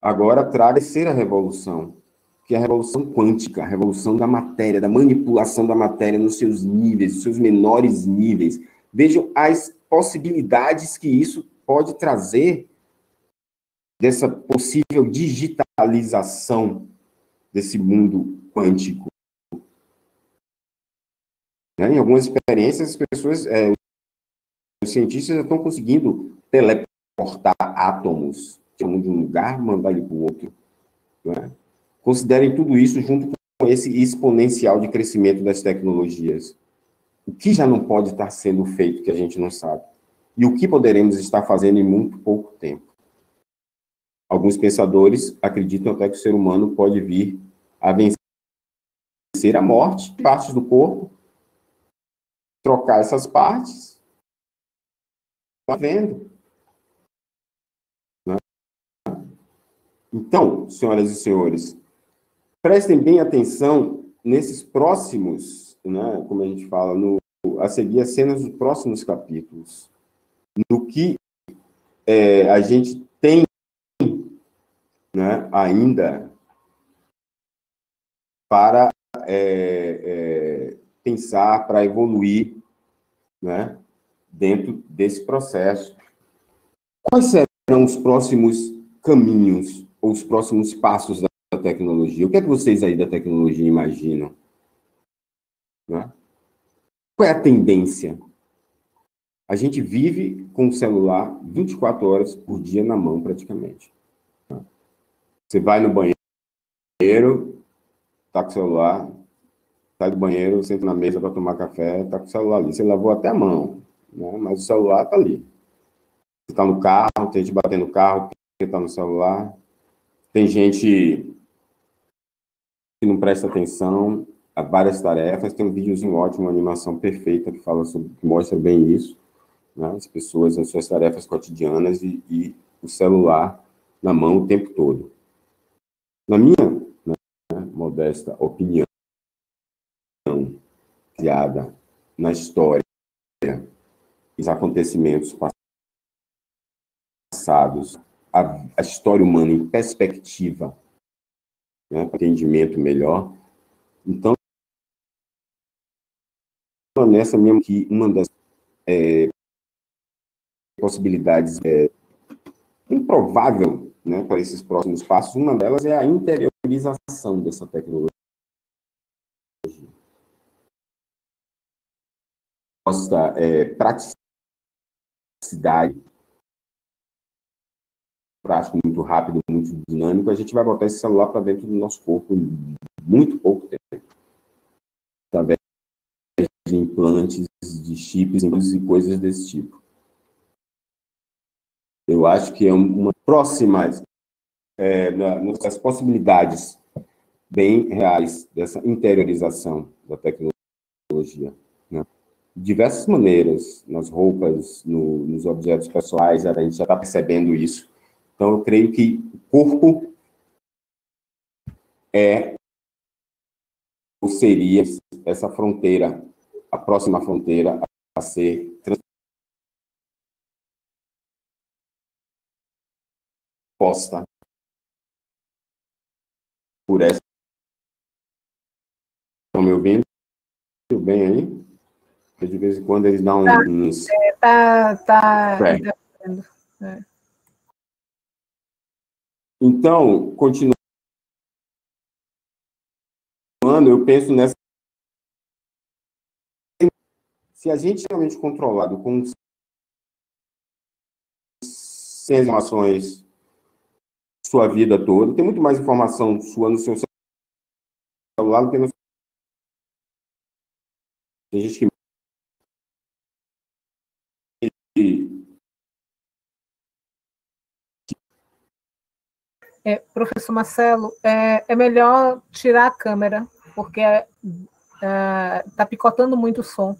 Agora traga a terceira revolução, que é a revolução quântica, a revolução da matéria, da manipulação da matéria nos seus níveis, nos seus menores níveis. Vejam as possibilidades que isso pode trazer dessa possível digitalização desse mundo quântico. Né? Em algumas experiências, as pessoas, é, os cientistas já estão conseguindo teleportar átomos de um lugar, mandar ele para o outro. Né? Considerem tudo isso junto com esse exponencial de crescimento das tecnologias. O que já não pode estar sendo feito que a gente não sabe? E o que poderemos estar fazendo em muito pouco tempo? Alguns pensadores acreditam até que o ser humano pode vir a vencer a morte, partes do corpo, trocar essas partes. Está vendo? Né? Então, senhoras e senhores, prestem bem atenção nesses próximos, né, como a gente fala, no, a seguir as cenas dos próximos capítulos, no que é, a gente tem né, ainda para é, é, pensar, para evoluir né, dentro desse processo. Quais serão os próximos caminhos ou os próximos passos da tecnologia? O que é que vocês aí da tecnologia imaginam? Né? Qual é a tendência? A gente vive com o celular 24 horas por dia na mão, praticamente. Você vai no banheiro, tá com o celular, sai do banheiro, senta na mesa para tomar café, tá com o celular ali. Você lavou até a mão, né? mas o celular tá ali. Você tá no carro, tem gente batendo no carro, porque tá no celular. Tem gente que não presta atenção a várias tarefas. Tem um videozinho ótimo, uma animação perfeita que fala sobre, que mostra bem isso. Né? As pessoas, as suas tarefas cotidianas e, e o celular na mão o tempo todo. Na minha né, modesta opinião, baseada na história, os acontecimentos passados, a, a história humana em perspectiva, né, entendimento melhor. Então, nessa minha que uma das é, possibilidades é, improvável né, para esses próximos passos, uma delas é a interiorização dessa tecnologia. Nossa é, praticidade, prático, muito rápido, muito dinâmico, a gente vai botar esse celular para dentro do nosso corpo em muito pouco tempo. Através de implantes, de chips e coisas desse tipo. Eu acho que é uma próxima é, das possibilidades bem reais dessa interiorização da tecnologia. Né? De diversas maneiras, nas roupas, no, nos objetos pessoais, a gente já está percebendo isso. Então, eu creio que o corpo é ou seria essa fronteira, a próxima fronteira a ser transposta por essa. Estão me ouvindo? Tudo bem aí? Porque de vez em quando eles dão tá, uns. É, tá, tá. É. Então, continuando, eu penso nessa. Se a gente realmente controlado com sem informações sua vida toda, tem muito mais informação sua no seu celular do que no tem gente que É, professor Marcelo, é, é, melhor tirar a câmera, porque está é, é, picotando muito o som.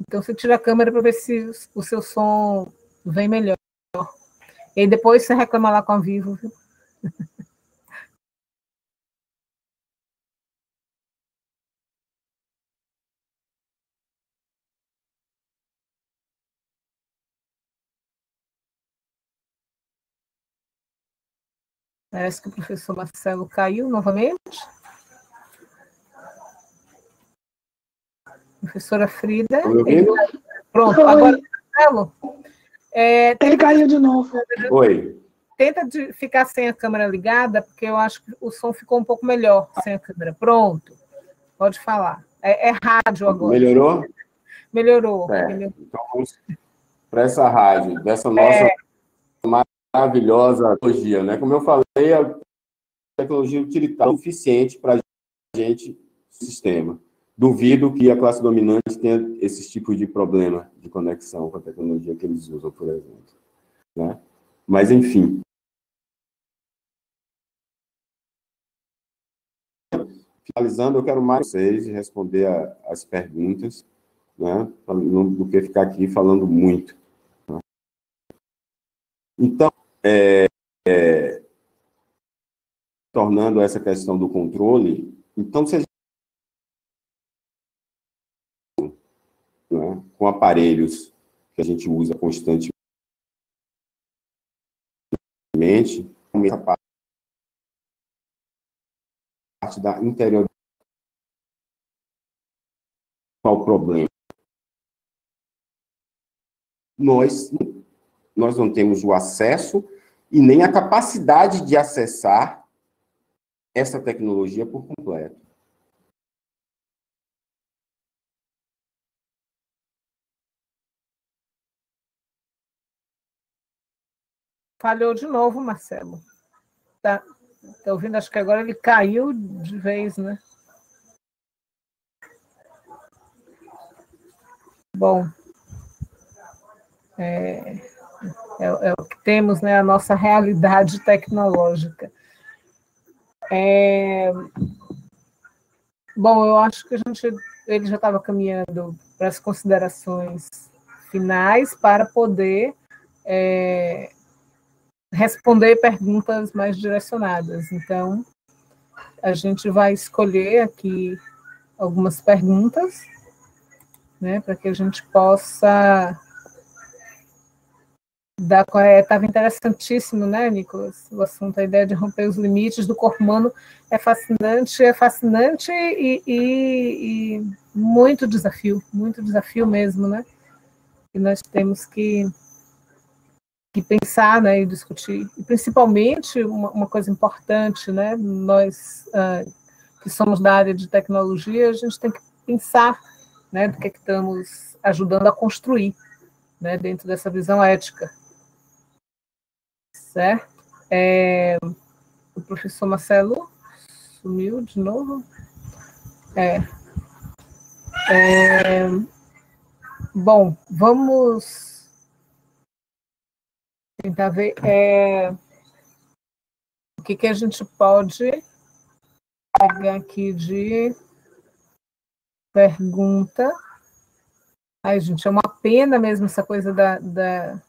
Então, você tira a câmera para ver se o seu som vem melhor. E depois você reclama lá com a Vivo. Viu? Parece que o professor Marcelo caiu novamente. Professora Frida. Pronto, agora, Marcelo. É, Ele caiu de novo. Oi. Tenta de ficar sem a câmera ligada, porque eu acho que o som ficou um pouco melhor sem a câmera. Pronto. Pode falar. É, é rádio agora. Melhorou? Melhorou. É. Melhorou. Então vamos para essa rádio, dessa nossa é maravilhosa tecnologia, né? Como eu falei, a tecnologia utilitária é suficiente para a gente sistema. Duvido que a classe dominante tenha esses tipos de problema de conexão com a tecnologia que eles usam, por exemplo. Né? Mas, enfim. Finalizando, eu quero mais vocês responder a, as perguntas, né? do que ficar aqui falando muito. Né? Então, é, é, tornando essa questão do controle, então se a gente, né, com aparelhos que a gente usa constantemente, essa parte da interior qual o problema? Nós nós não temos o acesso e nem a capacidade de acessar essa tecnologia por completo. Falhou de novo, Marcelo. Tá, tá ouvindo? Acho que agora ele caiu de vez, né? Bom, é, é, é o que temos, né, a nossa realidade tecnológica. É, bom, eu acho que a gente, ele já estava caminhando para as considerações finais para poder é, responder perguntas mais direcionadas. Então, a gente vai escolher aqui algumas perguntas, né, para que a gente possa Estava é, interessantíssimo, né, Nicolas? O assunto, a ideia de romper os limites do corpo humano é fascinante, é fascinante e, e, e muito desafio, muito desafio mesmo, né? E nós temos que, que pensar né, e discutir. E principalmente, uma, uma coisa importante, né? Nós uh, que somos da área de tecnologia, a gente tem que pensar né, do que, é que estamos ajudando a construir né, dentro dessa visão ética certo? É, o professor Marcelo sumiu de novo. É, é, bom, vamos tentar ver é, o que, que a gente pode pegar aqui de pergunta. Ai, gente, é uma pena mesmo essa coisa da, da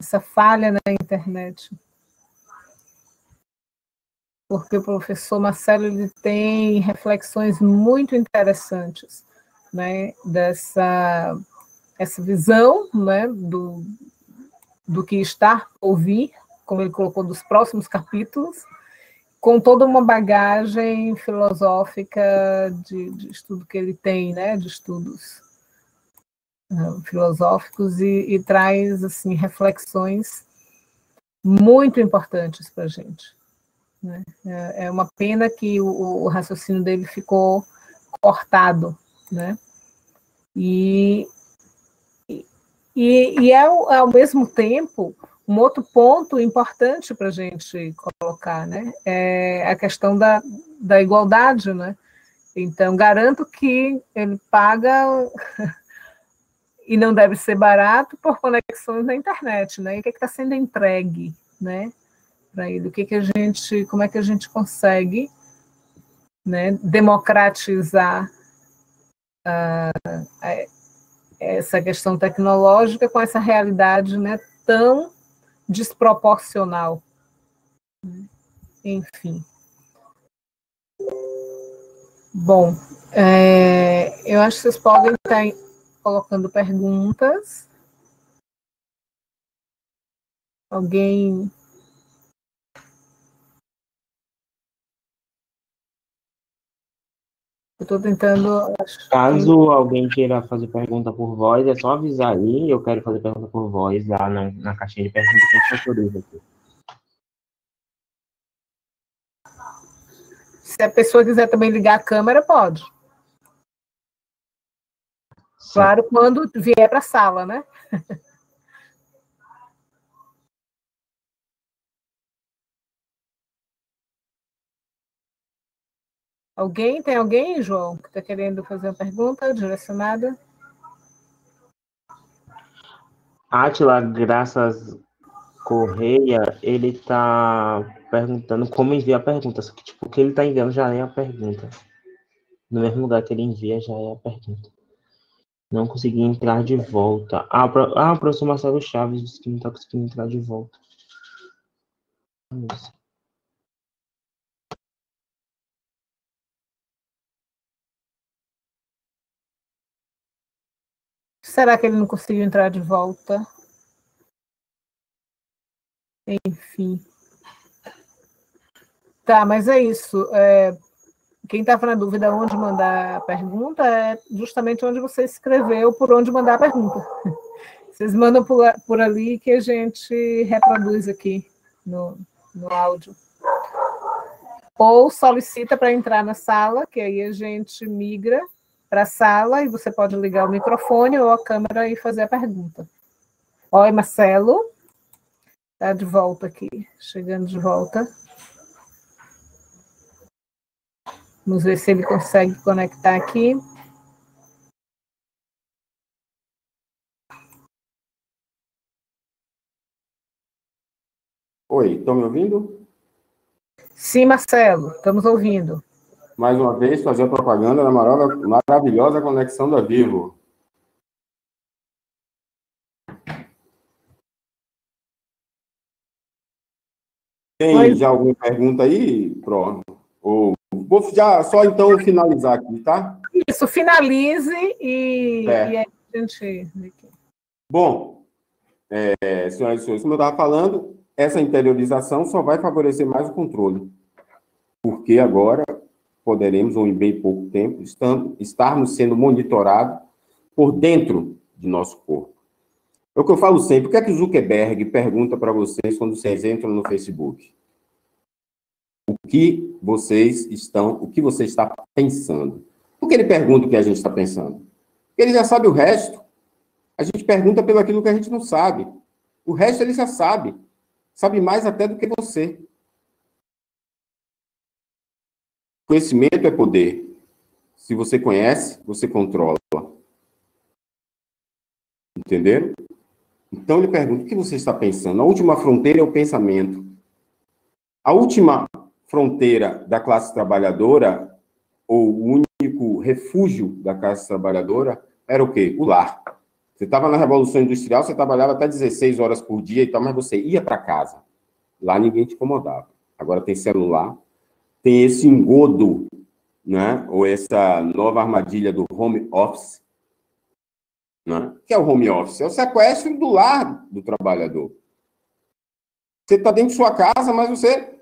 essa falha na internet. Porque o professor Marcelo ele tem reflexões muito interessantes, né, dessa essa visão, né, do, do que está por vir, como ele colocou, dos próximos capítulos, com toda uma bagagem filosófica de, de estudo que ele tem, né, de estudos uh, filosóficos, e, e, traz assim reflexões muito importantes para a gente. Né? É, é, uma pena que o, o, raciocínio dele ficou cortado, né? E, e é ao mesmo tempo um outro ponto importante para a gente colocar, né, é a questão da, da igualdade, né? Então, garanto que ele paga e não deve ser barato por conexões na internet, né? E o que é está sendo entregue, né, para ele? O que, que a gente, como é que a gente consegue, né, democratizar uh, essa questão tecnológica com essa realidade, né, tão desproporcional. Enfim. Bom, é, eu acho que vocês podem estar colocando perguntas. Alguém Eu estou tentando. Caso alguém queira fazer pergunta por voz, é só avisar aí. Eu quero fazer pergunta por voz lá na, na caixinha de perguntas que a gente autoriza aqui. Se a pessoa quiser também ligar a câmera, pode. Claro, quando vier para a sala, né? Alguém? Tem alguém, João, que está querendo fazer uma pergunta direcionada? Atila, graças Correia, ele está perguntando como enviar a pergunta. Só que, tipo, o que ele está enviando já é a pergunta. No mesmo lugar que ele envia, já é a pergunta. Não consegui entrar de volta. Ah, ah o professor Marcelo Chaves disse que não está conseguindo entrar de volta. Isso. Será que ele não conseguiu entrar de volta? Enfim. Tá, mas é isso. É, quem estava na dúvida onde mandar a pergunta é justamente onde você escreveu por onde mandar a pergunta. Vocês mandam por, por ali que a gente reproduz aqui no, no áudio. Ou solicita para entrar na sala, que aí a gente migra para a sala e você pode ligar o microfone ou a câmera e fazer a pergunta. Oi, Marcelo. Está de volta aqui, chegando de volta. Vamos ver se ele consegue conectar aqui. Oi, estão me ouvindo? Sim, Marcelo, estamos ouvindo mais uma vez, fazer propaganda na maravilhosa conexão da Vivo. Tem já alguma pergunta aí, Pro? Ou, vou já só então finalizar aqui, tá? Isso, finalize e, é. e aí a gente. Bom, é, senhoras e senhores, como eu estava falando, essa interiorização só vai favorecer mais o controle. Porque agora poderemos, ou em bem pouco tempo, estarmos sendo monitorados por dentro de nosso corpo. É o que eu falo sempre. O que é que Zuckerberg pergunta para vocês quando vocês entram no Facebook? O que vocês estão, o que você está pensando? Por que ele pergunta o que a gente está pensando? Porque ele já sabe o resto. A gente pergunta pelo aquilo que a gente não sabe. O resto ele já sabe. Sabe mais até do que você. Conhecimento é poder. Se você conhece, você controla. Entenderam? Então ele pergunta: o que você está pensando? A última fronteira é o pensamento. A última fronteira da classe trabalhadora, ou o único refúgio da classe trabalhadora era o quê? O lar. Você estava na Revolução Industrial, você trabalhava até 16 horas por dia e tal, mas você ia para casa. Lá ninguém te incomodava. Agora tem celular, tem esse engodo, né? ou essa nova armadilha do home office. Né? Que é o home office? É o sequestro do lar do trabalhador. Você está dentro de sua casa, mas você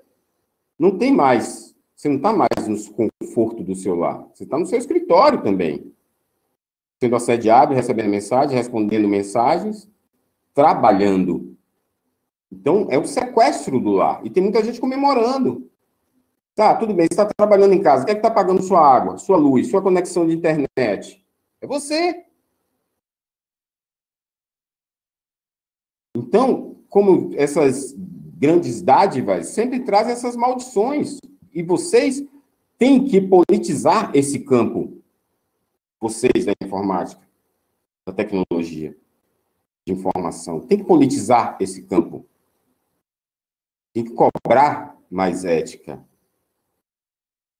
não tem mais. Você não está mais no conforto do seu lar. Você está no seu escritório também. Sendo assediado, recebendo mensagens, respondendo mensagens, trabalhando. Então, é o sequestro do lar. E tem muita gente comemorando. Tá, tudo bem, você está trabalhando em casa. Quem é que está pagando sua água, sua luz, sua conexão de internet? É você. Então, como essas grandes dádivas sempre trazem essas maldições. E vocês têm que politizar esse campo. Vocês da informática, da tecnologia, de informação. Tem que politizar esse campo. Tem que cobrar mais ética.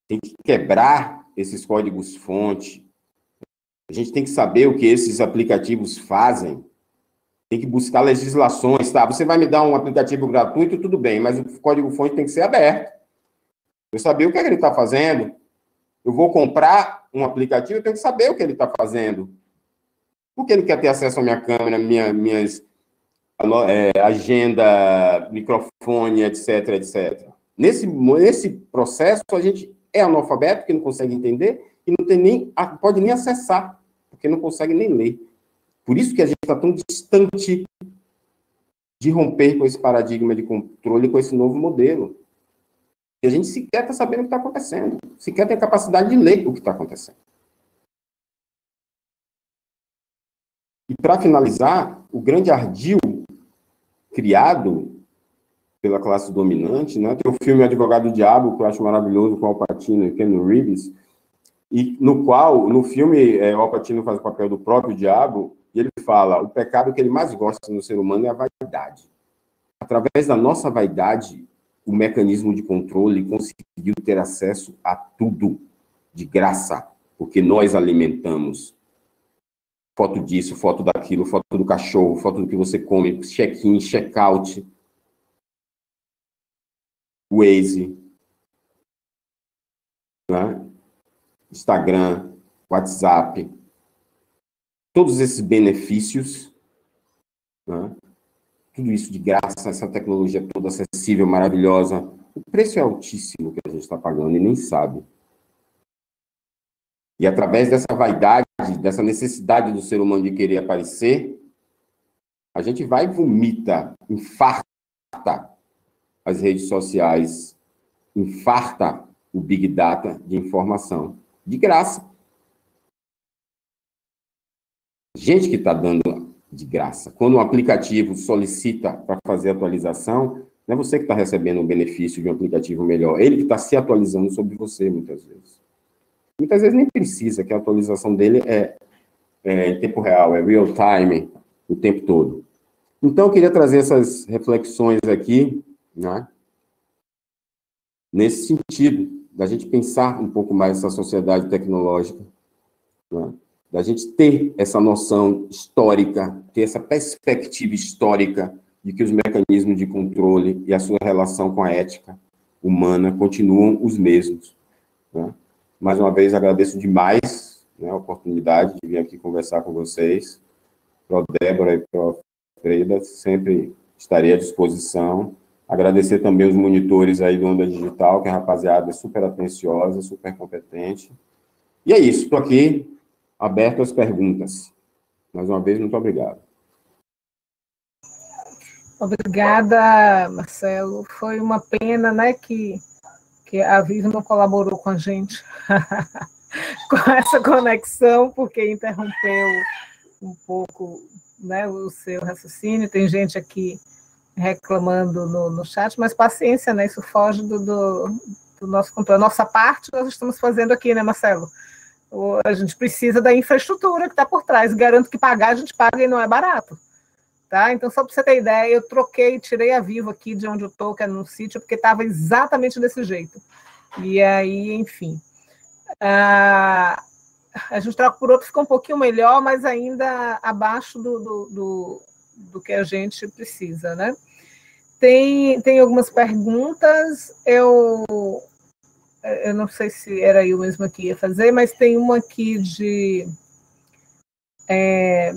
Tem que quebrar esses códigos-fonte. A gente tem que saber o que esses aplicativos fazem. Tem que buscar legislações, tá? Você vai me dar um aplicativo gratuito, tudo bem, mas o código-fonte tem que ser aberto. Eu saber o que, é que ele está fazendo. Eu vou comprar um aplicativo, eu tenho que saber o que ele está fazendo. Por que ele quer ter acesso à minha câmera, minha, minhas é, agenda, microfone, etc, etc. Nesse, nesse processo, a gente é analfabeto, que não consegue entender, e não tem nem, pode nem acessar, porque não consegue nem ler. Por isso que a gente está tão distante de romper com esse paradigma de controle, com esse novo modelo. E a gente sequer está sabendo o que está acontecendo. Sequer tem capacidade de ler o que está acontecendo. E para finalizar, o grande ardil criado pela classe dominante, né? Tem o filme Advogado do Diabo, que eu acho maravilhoso, com o Alpatino e Ken Reeves, e no qual, no filme, é, o Alpatino faz o papel do próprio diabo, e ele fala, o pecado que ele mais gosta no ser humano é a vaidade. Através da nossa vaidade, o mecanismo de controle conseguiu ter acesso a tudo de graça, porque nós alimentamos foto disso, foto daquilo, foto do cachorro, foto do que você come, check-in, check-out, Waze, né? Instagram, WhatsApp, todos esses benefícios, né? tudo isso de graça, essa tecnologia toda acessível, maravilhosa. O preço é altíssimo que a gente está pagando e nem sabe. E através dessa vaidade, dessa necessidade do ser humano de querer aparecer, a gente vai e vomita, infarta as redes sociais, infarta o Big Data de informação. De graça. Gente que está dando de graça. Quando um aplicativo solicita para fazer atualização, não é você que está recebendo o benefício de um aplicativo melhor, ele que está se atualizando sobre você, muitas vezes. Muitas vezes nem precisa, que a atualização dele é, é em tempo real, é real time, o tempo todo. Então, eu queria trazer essas reflexões aqui, né? nesse sentido, da gente pensar um pouco mais essa sociedade tecnológica, né? da gente ter essa noção histórica, ter essa perspectiva histórica de que os mecanismos de controle e a sua relação com a ética humana continuam os mesmos. Né? Mais uma vez, agradeço demais né, a oportunidade de vir aqui conversar com vocês. Pro Débora e pro Freda, sempre estarei à disposição. Agradecer também os monitores aí do Onda Digital, que a rapaziada é super atenciosa, super competente. E é isso, estou aqui aberto às perguntas. Mais uma vez, muito obrigado. Obrigada, Marcelo. Foi uma pena, né, que que a Vivi não colaborou com a gente com essa conexão, porque interrompeu um pouco né, o seu raciocínio. Tem gente aqui reclamando no, no chat, mas paciência, né? Isso foge do, do, do nosso controle. A nossa parte nós estamos fazendo aqui, né, Marcelo? A gente precisa da infraestrutura que está por trás. Garanto que pagar a gente paga e não é barato. Tá? Então, só para você ter ideia, eu troquei, tirei a Vivo aqui de onde eu estou, que é no sítio, porque estava exatamente desse jeito. E aí, enfim. Ah, a gente troca por outro, fica um pouquinho melhor, mas ainda abaixo do, do, do, do que a gente precisa, né? Tem, tem algumas perguntas, eu, eu não sei se era eu mesma que ia fazer, mas tem uma aqui de é,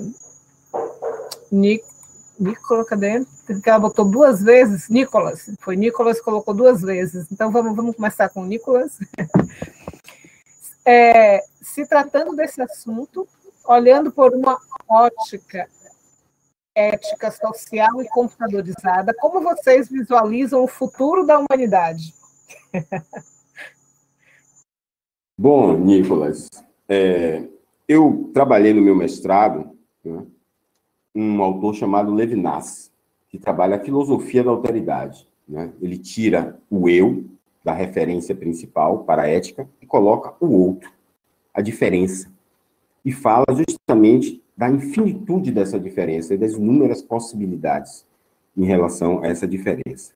Nicolas, cadê? Que ela botou duas vezes, Nicolas, foi Nicolas colocou duas vezes. Então vamos, vamos começar com Nicolas. É, se tratando desse assunto, olhando por uma ótica ética, social e computadorizada, como vocês visualizam o futuro da humanidade? Bom, Nicolas, é, eu trabalhei no meu mestrado né, um autor chamado Levinas, que trabalha a filosofia da alteridade. Né? Ele tira o eu da referência principal para a ética e coloca o outro, a diferença, e fala justamente da infinitude dessa diferença e das inúmeras possibilidades em relação a essa diferença.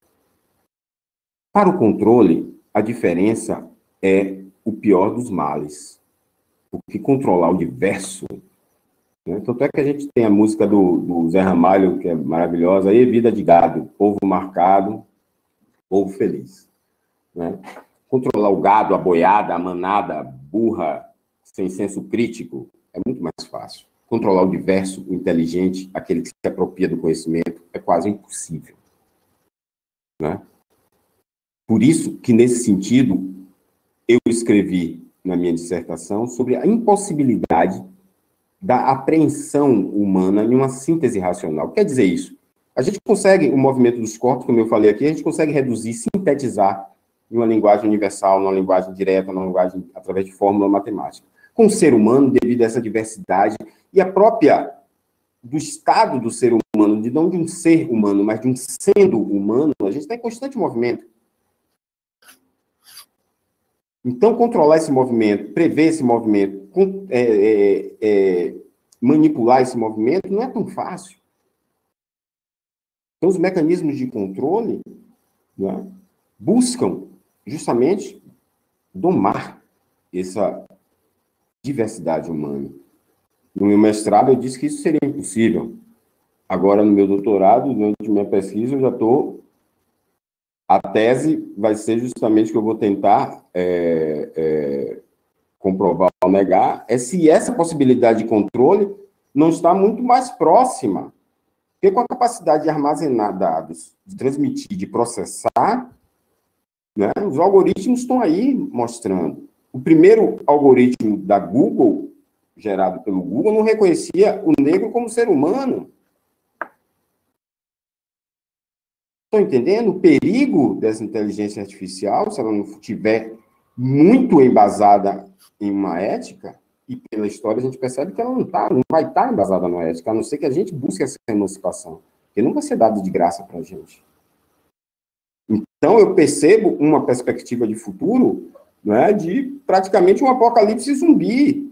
Para o controle, a diferença é o pior dos males, porque controlar o diverso né? Tanto é que a gente tem a música do, do Zé Ramalho, que é maravilhosa, aí vida de gado, povo marcado, povo feliz. Né? Controlar o gado, a boiada, a manada, burra, sem senso crítico, é muito mais fácil. Controlar o diverso, o inteligente, aquele que se apropria do conhecimento, é quase impossível. Né? Por isso que, nesse sentido, eu escrevi na minha dissertação sobre a impossibilidade da apreensão humana em uma síntese racional. Quer dizer isso? A gente consegue, o movimento dos corpos, como eu falei aqui, a gente consegue reduzir, sintetizar em uma linguagem universal, numa linguagem direta, numa linguagem através de fórmula matemática. Com o ser humano, devido a essa diversidade e a própria do estado do ser humano, de não de um ser humano, mas de um sendo humano, a gente está em constante movimento. Então, controlar esse movimento, prever esse movimento, é, é, é, manipular esse movimento não é tão fácil. Então, os mecanismos de controle né, buscam justamente domar essa diversidade humana. No meu mestrado, eu disse que isso seria impossível. Agora, no meu doutorado, durante minha pesquisa, eu já estou a tese vai ser justamente que eu vou tentar é, é, comprovar ou negar, é se essa possibilidade de controle não está muito mais próxima. Porque com a capacidade de armazenar dados, de transmitir, de processar, né, os algoritmos estão aí mostrando. O primeiro algoritmo da Google, gerado pelo Google, não reconhecia o negro como ser humano. Estão entendendo o perigo dessa inteligência artificial, se ela não estiver muito embasada em uma ética? E pela história a gente percebe que ela não, tá, não vai estar tá embasada na ética, a não ser que a gente busque essa emancipação. Porque não vai ser dado de graça para a gente. Então eu percebo uma perspectiva de futuro não é, de praticamente um apocalipse zumbi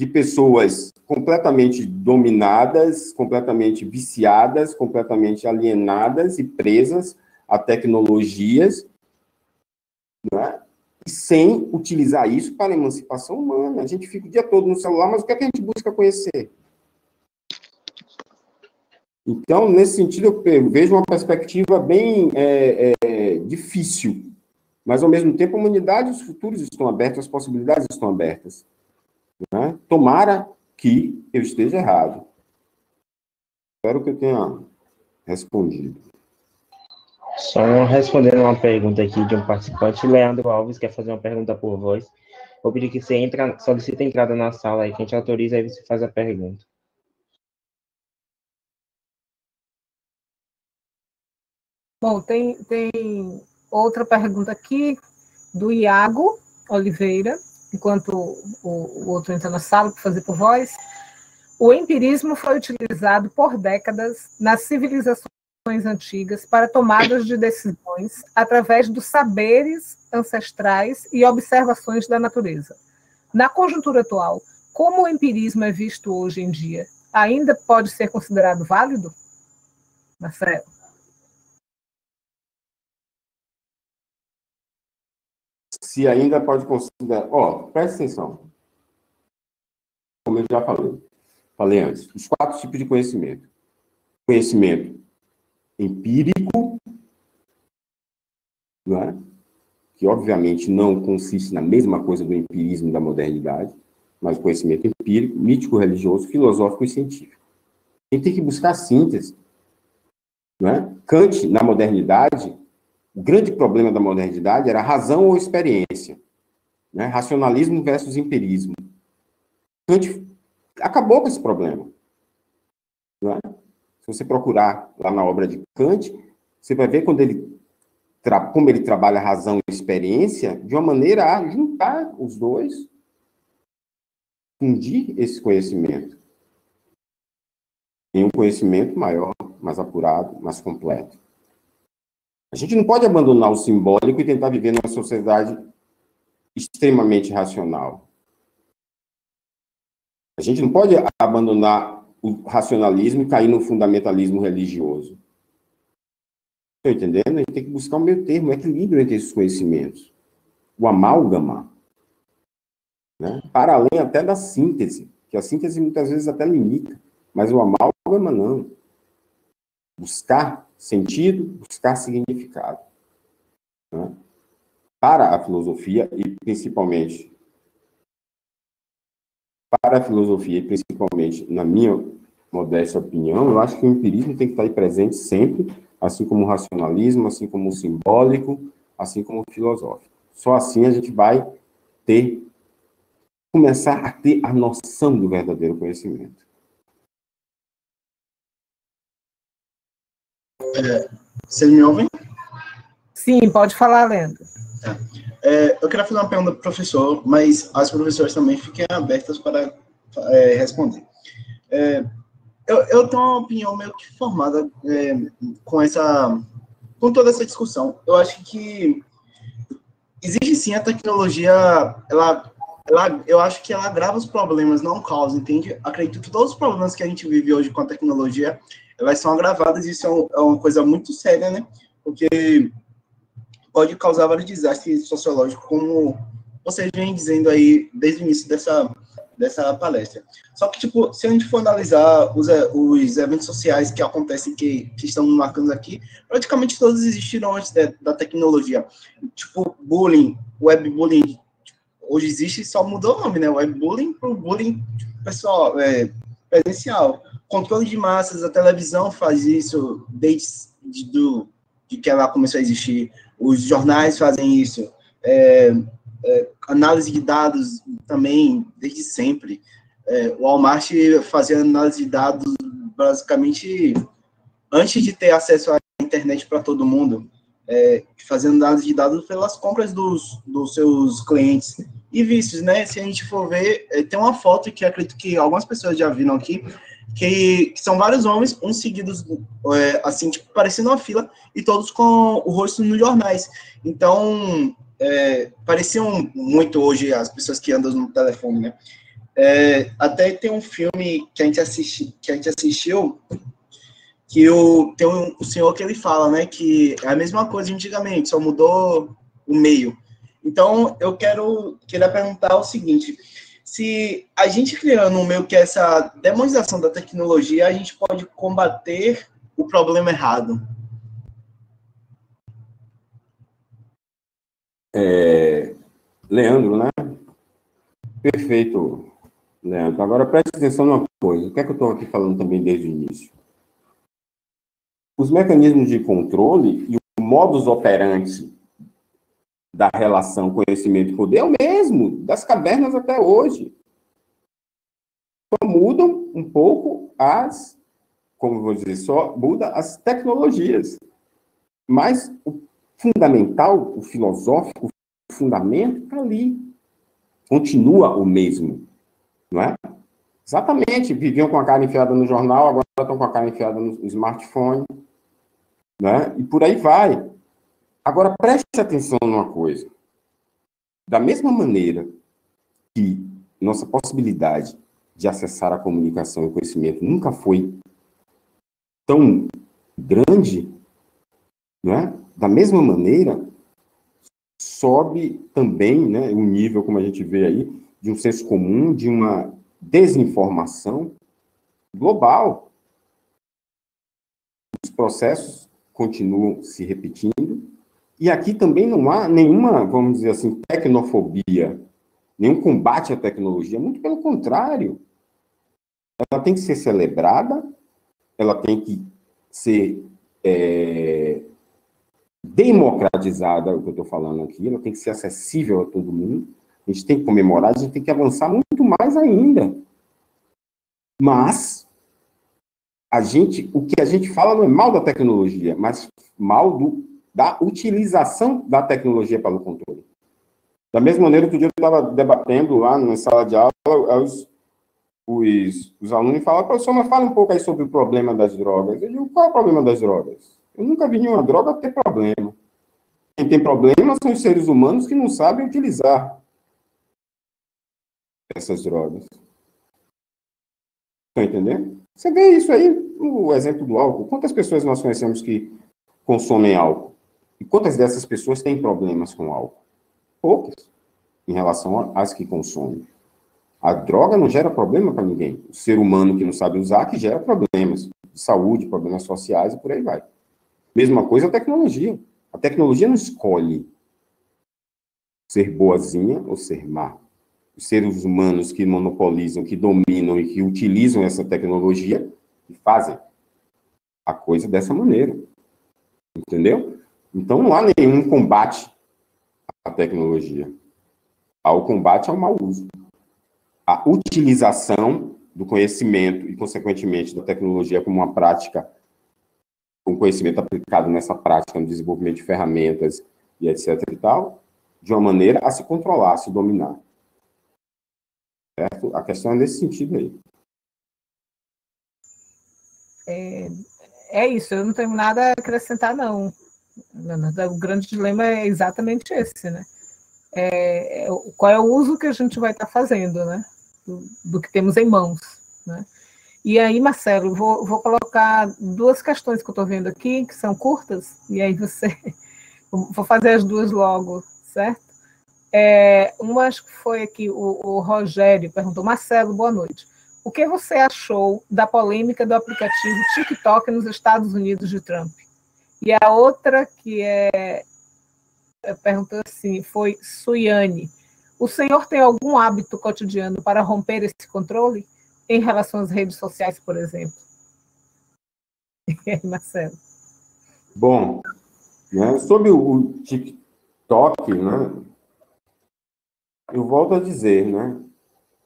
de pessoas completamente dominadas, completamente viciadas, completamente alienadas e presas a tecnologias, né? sem utilizar isso para a emancipação humana. A gente fica o dia todo no celular, mas o que, é que a gente busca conhecer? Então, nesse sentido, eu vejo uma perspectiva bem é, é, difícil, mas, ao mesmo tempo, a humanidade, os futuros estão abertos, as possibilidades estão abertas. Né? Tomara que eu esteja errado. Espero que eu tenha respondido. Só respondendo uma pergunta aqui de um participante, Leandro Alves quer fazer uma pergunta por voz. Vou pedir que você entra, solicite a entrada na sala aí, que a gente autoriza, aí você faz a pergunta. Bom, tem, tem outra pergunta aqui do Iago Oliveira enquanto o, o outro entra na sala para fazer por voz, o empirismo foi utilizado por décadas nas civilizações antigas para tomadas de decisões através dos saberes ancestrais e observações da natureza. Na conjuntura atual, como o empirismo é visto hoje em dia, ainda pode ser considerado válido? Marcelo? Se ainda pode considerar. Ó, presta atenção. Como eu já falei, falei antes, os quatro tipos de conhecimento: conhecimento empírico, não é? que obviamente não consiste na mesma coisa do empirismo da modernidade, mas conhecimento empírico, mítico, religioso, filosófico e científico. A gente tem que buscar síntese. Não é? Kant, na modernidade, o grande problema da modernidade era razão ou experiência. Né? Racionalismo versus empirismo. Kant acabou com esse problema. Não é? Se você procurar lá na obra de Kant, você vai ver quando ele como ele trabalha razão e experiência, de uma maneira a juntar os dois, fundir esse conhecimento em um conhecimento maior, mais apurado, mais completo. A gente não pode abandonar o simbólico e tentar viver numa sociedade extremamente racional. A gente não pode abandonar o racionalismo e cair no fundamentalismo religioso. Estão entendendo? A gente tem que buscar um meio termo, um equilíbrio entre esses conhecimentos. O amálgama. Né? Para além até da síntese, que a síntese muitas vezes até limita, mas o amálgama não. Buscar sentido, buscar significado. Né? Para a filosofia e principalmente para a filosofia e principalmente na minha modesta opinião, eu acho que o empirismo tem que estar presente sempre, assim como o racionalismo, assim como o simbólico, assim como o filosófico. Só assim a gente vai ter começar a ter a noção do verdadeiro conhecimento. É, vocês me ouvem? Sim, pode falar, Leandro. É, eu queria fazer uma pergunta para o professor, mas as professoras também fiquem abertas para é, responder. É, eu, eu, tenho uma opinião meio que formada é, com essa, com toda essa discussão. Eu acho que existe sim a tecnologia, ela, ela, eu acho que ela agrava os problemas, não causa, entende? Acredito que todos os problemas que a gente vive hoje com a tecnologia, elas são agravadas isso é, é uma coisa muito séria, né? Porque pode causar vários desastres sociológicos, como vocês vem dizendo aí desde o início dessa, dessa palestra. Só que, tipo, se a gente for analisar os, os eventos sociais que acontecem, que, que estão marcando aqui, praticamente todos existiram antes de, da tecnologia. Tipo, bullying, webbullying, hoje existe, só mudou o nome, né? Webbullying para o bullying pessoal, é, presencial controle de massas, a televisão faz isso desde de, do, de que ela começou a existir, os jornais fazem isso, é, é, análise de dados também, desde sempre. É, o Walmart fazia análise de dados basicamente antes de ter acesso à internet para todo mundo, é, fazendo análise de dados pelas compras dos, dos seus clientes e vícios, né? Se a gente for ver, é, tem uma foto que acredito que algumas pessoas já viram aqui, que, que, são vários homens, uns seguidos, é, assim, tipo, parecendo uma fila, e todos com o rosto nos jornais. Então, é, pareciam muito hoje as pessoas que andam no telefone, né? É, até tem um filme que a gente, assisti, que a gente assistiu, que o, tem um, um senhor que ele fala, né, que é a mesma coisa antigamente, só mudou o meio. Então, eu quero queria perguntar o seguinte, se a gente criando um meio que essa demonização da tecnologia, a gente pode combater o problema errado. É, Leandro, né? Perfeito, Leandro. Agora preste atenção numa coisa. O que é que eu estou aqui falando também desde o início? Os mecanismos de controle e o modus operandi da relação conhecimento e poder é o mesmo, das cavernas até hoje. Só mudam um pouco as, como vou dizer, só muda as tecnologias. Mas o fundamental, o filosófico, o fundamento está ali. Continua o mesmo, não é? Exatamente, viviam com a cara enfiada no jornal, agora estão com a cara enfiada no smartphone, né? E por aí vai. Agora, preste atenção numa coisa. Da mesma maneira que nossa possibilidade de acessar a comunicação e o conhecimento nunca foi tão grande, não é? Da mesma maneira, sobe também, né, o nível, como a gente vê aí, de um senso comum, de uma desinformação global. Os processos continuam se repetindo, e aqui também não há nenhuma, vamos dizer assim, tecnofobia, nenhum combate à tecnologia, muito pelo contrário. Ela tem que ser celebrada, ela tem que ser é, democratizada, o que eu estou falando aqui, ela tem que ser acessível a todo mundo, a gente tem que comemorar, a gente tem que avançar muito mais ainda. Mas a gente, o que a gente fala não é mal da tecnologia, mas mal do, da utilização da tecnologia para o controle. Da mesma maneira que o eu estava debatendo lá na sala de aula, os, os, os alunos falavam, professor, mas fala um pouco aí sobre o problema das drogas. Eu digo, qual é o problema das drogas? Eu nunca vi nenhuma droga ter problema. Quem tem problema são os seres humanos que não sabem utilizar essas drogas. Estão entendendo? Você vê isso aí no exemplo do álcool. Quantas pessoas nós conhecemos que consomem álcool? E quantas dessas pessoas têm problemas com álcool? Poucas, em relação às que consomem. A droga não gera problema para ninguém. O ser humano que não sabe usar que gera problemas de saúde, problemas sociais e por aí vai. Mesma coisa a tecnologia. A tecnologia não escolhe ser boazinha ou ser má. Os seres humanos que monopolizam, que dominam e que utilizam essa tecnologia fazem a coisa dessa maneira. Entendeu? Então não há nenhum combate à tecnologia. Há o combate ao mau uso. A utilização do conhecimento e, consequentemente, da tecnologia como uma prática com conhecimento aplicado nessa prática, no desenvolvimento de ferramentas e etc e tal, de uma maneira a se controlar, a se dominar. Certo? A questão é nesse sentido aí. É, é isso, eu não tenho nada a acrescentar, não. O grande dilema é exatamente esse, né? É, é qual é o uso que a gente vai estar fazendo, né? Do, do que temos em mãos, né? E aí, Marcelo, vou, vou colocar duas questões que eu estou vendo aqui, que são curtas, e aí você. Vou fazer as duas logo, certo? É, uma acho que foi aqui, o, o Rogério perguntou: Marcelo, boa noite. O que você achou da polêmica do aplicativo TikTok nos Estados Unidos de Trump? E a outra que é, perguntou assim, foi Suiane. O senhor tem algum hábito cotidiano para romper esse controle? em relação às redes sociais, por exemplo? Marcelo. Bom, né, sobre o TikTok, né, eu volto a dizer, né,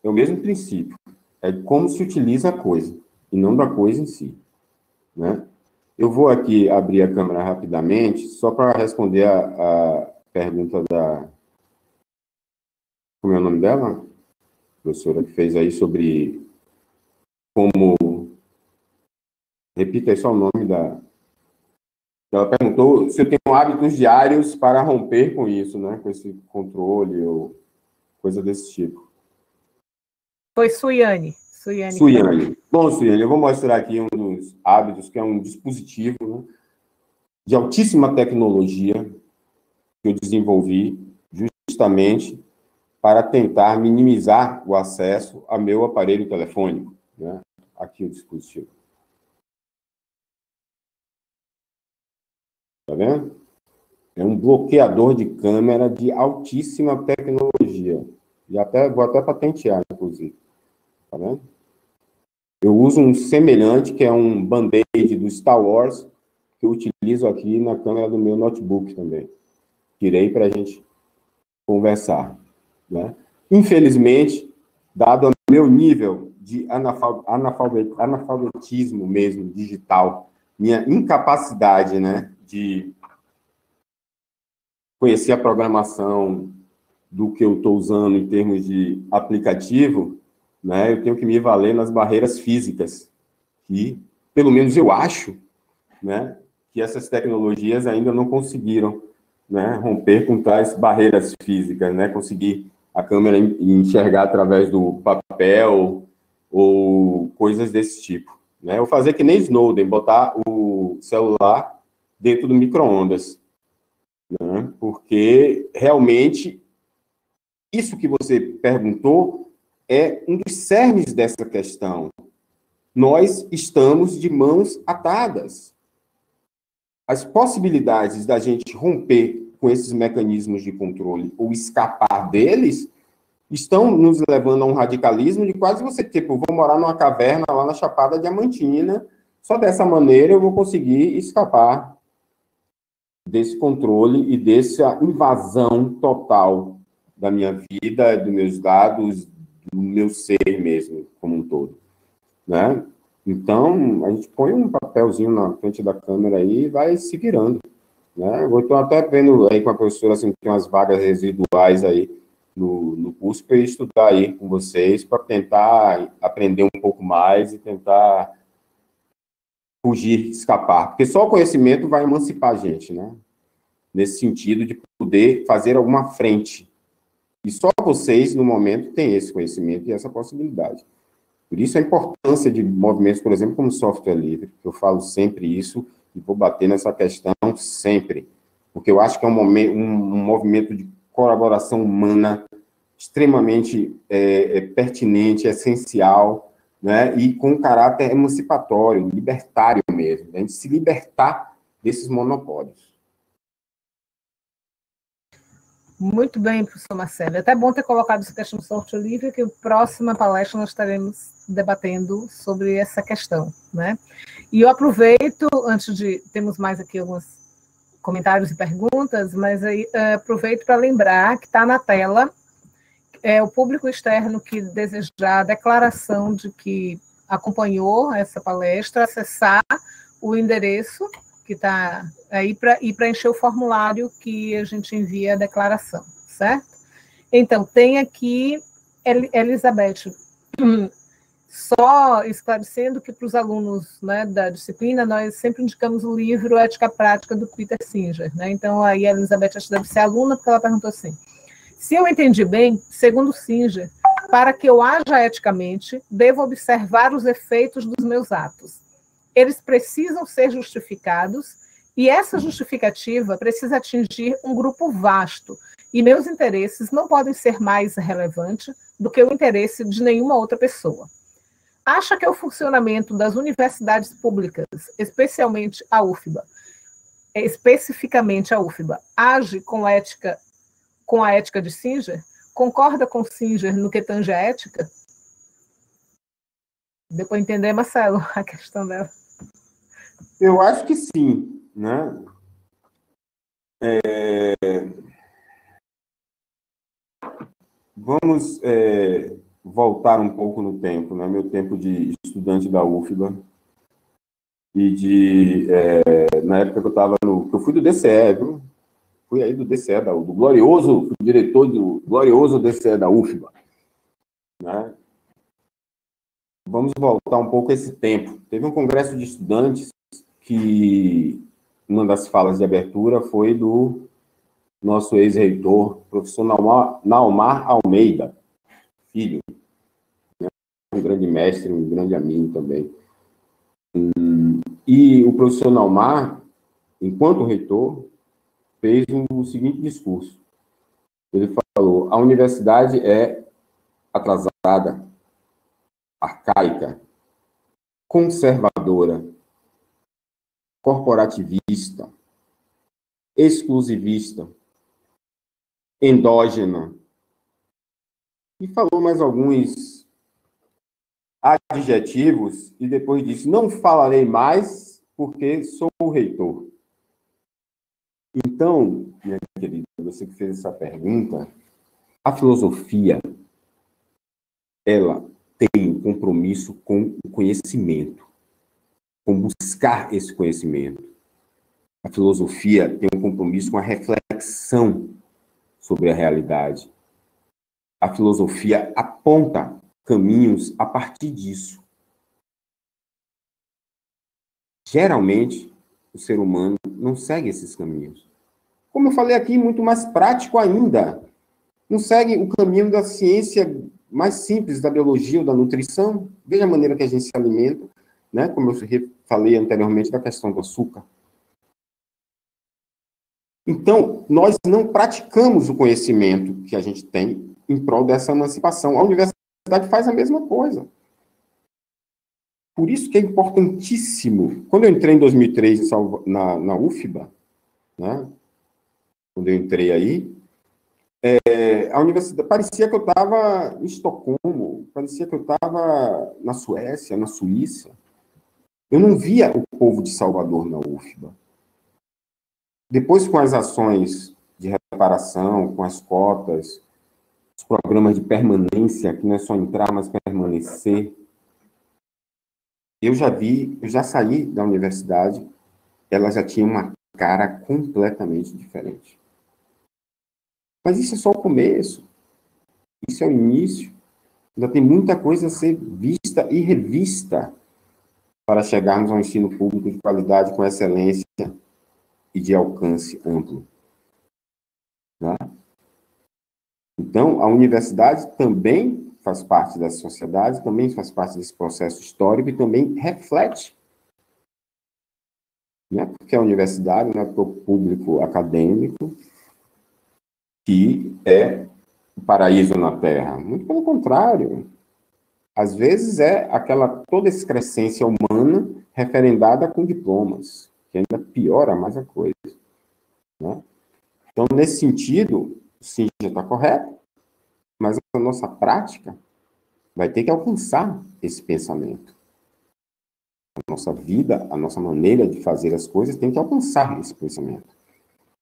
é o mesmo princípio. É como se utiliza a coisa, e não da coisa em si. Né? Eu vou aqui abrir a câmera rapidamente, só para responder a, a, pergunta da. Como é o nome dela? professora que fez aí sobre como. Repita aí só o nome da. Ela perguntou se eu tenho hábitos diários para romper com isso, né? Com esse controle ou coisa desse tipo. Foi Suiane. Suiane. Suiane. Bom, Suiane, eu vou mostrar aqui um dos hábitos, que é um dispositivo né, de altíssima tecnologia que eu desenvolvi justamente para tentar minimizar o acesso ao meu aparelho telefônico. Né? Aqui o dispositivo. Está vendo? É um bloqueador de câmera de altíssima tecnologia. E até, vou até patentear, inclusive. Está vendo? Eu uso um semelhante, que é um band-aid do Star Wars, que eu utilizo aqui na câmera do meu notebook também. Tirei para a gente conversar. Né? Infelizmente, dado o meu nível de analfabetismo mesmo, digital, minha incapacidade, né, de conhecer a programação do que eu estou usando em termos de aplicativo, né, eu tenho que me valer nas barreiras físicas, que, pelo menos eu acho, né, que essas tecnologias ainda não conseguiram né, romper com tais barreiras físicas, né, conseguir a câmera enxergar através do papel ou coisas desse tipo. Né? Ou fazer que nem Snowden, botar o celular dentro do micro-ondas. Né? porque realmente isso que você perguntou é um dos cernes dessa questão. Nós estamos de mãos atadas. As possibilidades da gente romper com esses mecanismos de controle ou escapar deles estão nos levando a um radicalismo de quase você, tipo, vou morar numa caverna lá na Chapada Diamantina, só dessa maneira eu vou conseguir escapar desse controle e dessa invasão total da minha vida, dos meus dados, do meu ser mesmo, como um todo, né? Então, a gente põe um papelzinho na frente da câmera aí e vai se virando, né? Eu estou até vendo aí com a professora, assim, tem umas vagas residuais aí no, no curso para estudar aí com vocês, para tentar aprender um pouco mais e tentar fugir, escapar. Porque só o conhecimento vai emancipar a gente, né? Nesse sentido de poder fazer alguma frente e só vocês, no momento, têm esse conhecimento e essa possibilidade. Por isso a importância de movimentos, por exemplo, como software livre. Eu falo sempre isso e vou bater nessa questão sempre. Porque eu acho que é um, momento, um, movimento de colaboração humana extremamente é, é, pertinente, essencial, né? e com caráter emancipatório, libertário mesmo. A gente se libertar desses monopólios. Muito bem, professor Marcelo. É até bom ter colocado essa questão do software livre, que a próxima palestra nós estaremos debatendo sobre essa questão, né? E eu aproveito, antes de... Temos mais aqui alguns comentários e perguntas, mas aí uh, aproveito para lembrar que está na tela é, o público externo que desejar a declaração de que acompanhou essa palestra, acessar o endereço que está aí para ir preencher o formulário que a gente envia a declaração, certo? Então, tem aqui Elizabeth, só esclarecendo que para os alunos né, da disciplina, nós sempre indicamos o livro Ética Prática do Peter Singer. Né? Então, aí a Elizabeth acho que deve ser aluna, porque ela perguntou assim: se eu entendi bem, segundo Singer, para que eu haja eticamente, devo observar os efeitos dos meus atos eles precisam ser justificados e essa justificativa precisa atingir um grupo vasto. E meus interesses não podem ser mais relevantes do que o interesse de nenhuma outra pessoa. Acha que o funcionamento das universidades públicas, especialmente a UFBA, especificamente a UFBA, age com ética com a ética de Singer? Concorda com Singer no que tange a ética? Deu para entender, Marcelo, a questão dela. Eu acho que sim, né? É... Vamos é, voltar um pouco no tempo, né? Meu tempo de estudante da UFBA e de é, na época que eu estava no, eu fui do DCE, viu? Fui aí do DCE da do glorioso diretor do glorioso DCE da UFBA, né? Vamos voltar um pouco a esse tempo. Teve um congresso de estudantes que uma das falas de abertura foi do nosso ex-reitor, professor Naumar Almeida, filho, né? um grande mestre, um grande amigo também. E o professor Naumar, enquanto reitor, fez o seguinte discurso. Ele falou: a universidade é atrasada, arcaica, conservadora, corporativista, exclusivista, endógena. E falou mais alguns adjetivos e depois disse: Não falarei mais porque sou o reitor. Então, minha querida, você que fez essa pergunta, a filosofia ela tem um compromisso com o conhecimento com buscar esse conhecimento. A filosofia tem um compromisso com a reflexão sobre a realidade. A filosofia aponta caminhos a partir disso. Geralmente, o ser humano não segue esses caminhos. Como eu falei aqui, muito mais prático ainda. Não segue o caminho da ciência mais simples, da biologia ou da nutrição. Veja a maneira que a gente se alimenta né? Como eu falei anteriormente da questão do açúcar. Então, nós não praticamos o conhecimento que a gente tem em prol dessa emancipação. A universidade faz a mesma coisa. Por isso que é importantíssimo. Quando eu entrei em 2003 na, na UFBA, né, quando eu entrei aí, é, a universidade parecia que eu estava em Estocolmo, parecia que eu estava na Suécia, na Suíça. Eu não via o povo de Salvador na UFBA. Depois, com as ações de reparação, com as cotas, os programas de permanência, que não é só entrar, mas permanecer, eu já vi, eu já saí da universidade, ela já tinha uma cara completamente diferente. Mas isso é só o começo. Isso é o início. Ainda tem muita coisa a ser vista e revista para chegarmos a um ensino público de qualidade, com excelência e de alcance amplo. Né? Então, a universidade também faz parte da sociedade, também faz parte desse processo histórico e também reflete. Não é porque a universidade, não é porque o público acadêmico, que é o paraíso na Terra. Muito pelo contrário. Às vezes é aquela toda excrescência humana referendada com diplomas, que ainda piora mais a coisa. Né? Então, nesse sentido, sim, já está correto, mas a nossa prática vai ter que alcançar esse pensamento. A nossa vida, a nossa maneira de fazer as coisas tem que alcançar esse pensamento.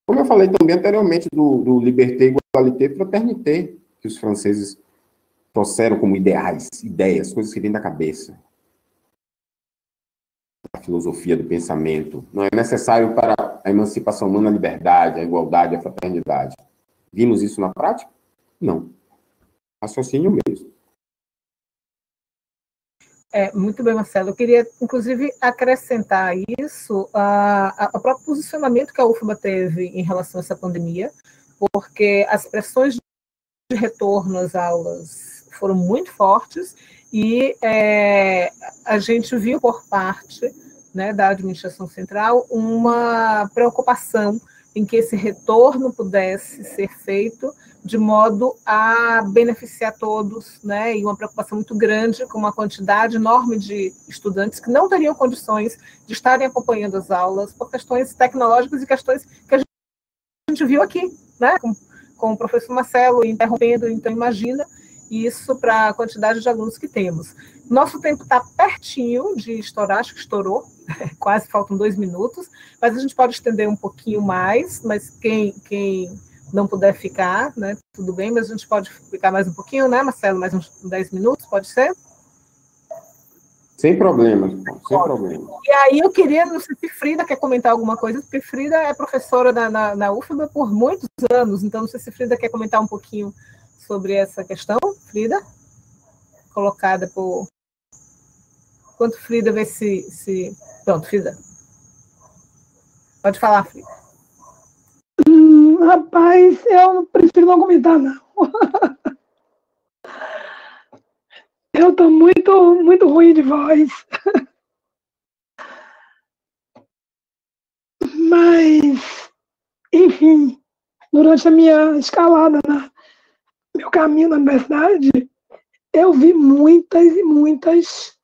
Como eu falei também anteriormente do, do liberté, igualité, fraternité, que os franceses trouxeram como ideais, ideias, coisas que vêm da cabeça. A filosofia do pensamento. Não é necessário para a emancipação humana a liberdade, a igualdade, a fraternidade. Vimos isso na prática? Não. Raciocínio mesmo. É, muito bem, Marcelo. Eu queria, inclusive, acrescentar isso a, a, próprio posicionamento que a UFBA teve em relação a essa pandemia, porque as pressões de retorno às aulas foram muito fortes e é, a gente viu por parte né, da administração central uma preocupação em que esse retorno pudesse ser feito de modo a beneficiar todos, né, e uma preocupação muito grande com uma quantidade enorme de estudantes que não teriam condições de estarem acompanhando as aulas por questões tecnológicas e questões que a gente viu aqui, né, com, com o professor Marcelo interrompendo, então imagina isso para a quantidade de alunos que temos. Nosso tempo está pertinho de estourar, acho que estourou, quase faltam dois minutos, mas a gente pode estender um pouquinho mais, mas quem, quem não puder ficar, né, tudo bem, mas a gente pode ficar mais um pouquinho, né, Marcelo, mais uns 10 minutos, pode ser? Sem problema, sem problema. E aí eu queria, não sei se Frida quer comentar alguma coisa, porque Frida é professora na, na, na UFBA por muitos anos, então não sei se Frida quer comentar um pouquinho sobre essa questão, Frida? Colocada por... Enquanto Frida vê se, se... Pronto, Frida. Pode falar, Frida. Hum, rapaz, eu prefiro não comentar, não. eu estou muito, muito ruim de voz. Mas, enfim, durante a minha escalada na, meu caminho na universidade, eu vi muitas e muitas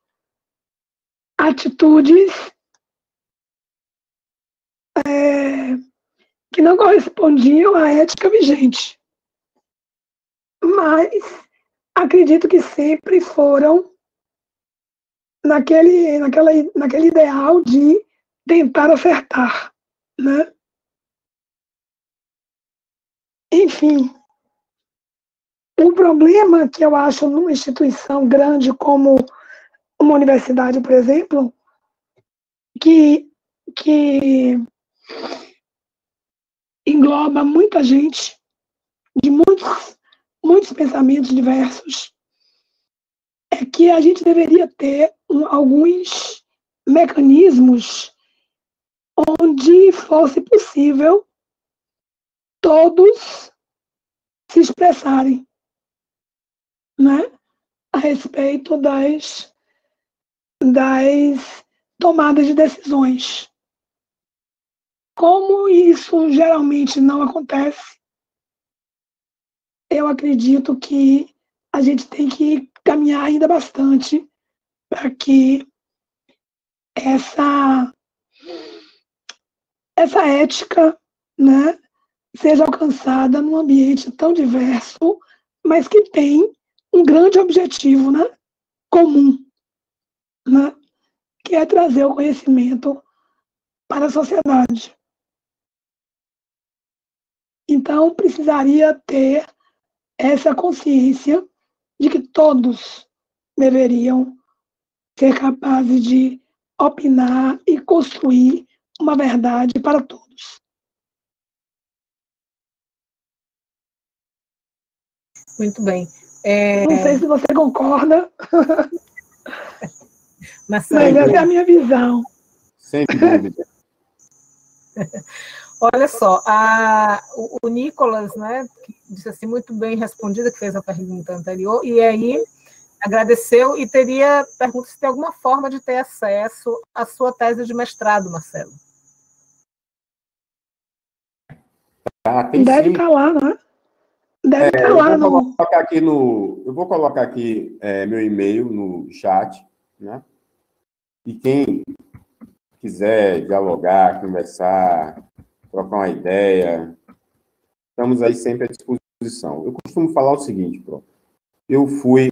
atitudes é, que não correspondiam à ética vigente. Mas acredito que sempre foram naquele, naquela, naquele ideal de tentar acertar. Né? Enfim, um problema que eu acho numa instituição grande como uma universidade, por exemplo, que, que engloba muita gente de muitos, muitos pensamentos diversos, é que a gente deveria ter um, alguns mecanismos onde fosse possível todos se expressarem né, a respeito das, das tomadas de decisões. como isso geralmente não acontece, eu acredito que a gente tem que caminhar ainda bastante para que essa essa ética, né, seja alcançada num ambiente tão diverso, mas que tem um grande objetivo, né, comum, né, que é trazer o conhecimento para a sociedade. Então, precisaria ter essa consciência de que todos deveriam ser capazes de opinar e construir uma verdade para todos. Muito bem. É... Não sei se você concorda, mas, mas essa é a minha visão. Sem dúvida. Olha só, a, o, o Nicolas, né, disse assim, muito bem respondida, que fez a pergunta anterior, e aí agradeceu e teria pergunta se tem alguma forma de ter acesso à sua tese de mestrado, Marcelo. Ah, Deve estar tá lá, né? Deve estar é, tá lá. Eu vou no... colocar aqui, no, eu vou colocar aqui é, meu e-mail no chat, né? E quem quiser dialogar, conversar, trocar uma ideia, estamos aí sempre à disposição. Eu costumo falar o seguinte, Pro. Eu fui,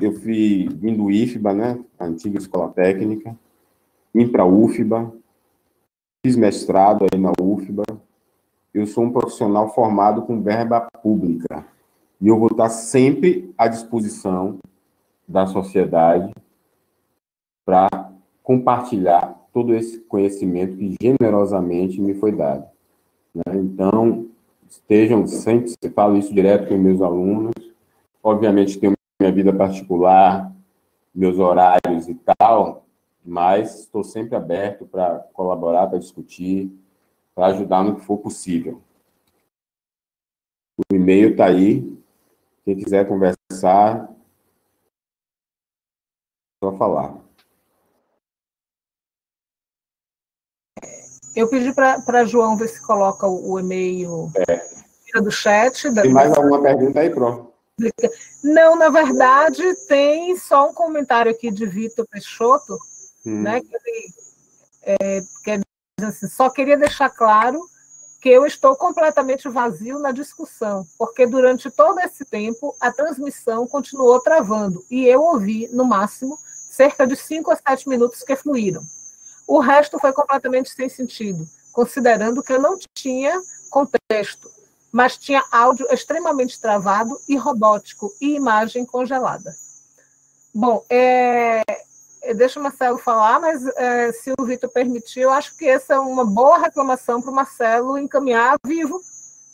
eu fui vim do IFBA, né, a antiga escola técnica, vim para a UFBA, fiz mestrado aí na UFBA. Eu sou um profissional formado com verba pública e eu vou estar sempre à disposição da sociedade para compartilhar todo esse conhecimento que generosamente me foi dado. Né? Então, estejam sempre, falo isso direto com meus alunos, obviamente tenho minha vida particular, meus horários e tal, mas estou sempre aberto para colaborar, para discutir, para ajudar no que for possível. O e-mail está aí, quem quiser conversar, só falar. Eu pedi para João ver se coloca o, o e-mail é. do chat. Da... Tem mais alguma pergunta aí, Pro? Não, na verdade, tem só um comentário aqui de Vitor Peixoto, hum. né, que ele é, quer assim, só queria deixar claro que eu estou completamente vazio na discussão, porque durante todo esse tempo a transmissão continuou travando, e eu ouvi, no máximo, cerca de 5 a 7 minutos que fluíram. O resto foi completamente sem sentido, considerando que eu não tinha contexto, mas tinha áudio extremamente travado e robótico e imagem congelada. Bom, é, deixa o Marcelo falar, mas é, se o Vitor permitir, eu acho que essa é uma boa reclamação para o Marcelo encaminhar vivo,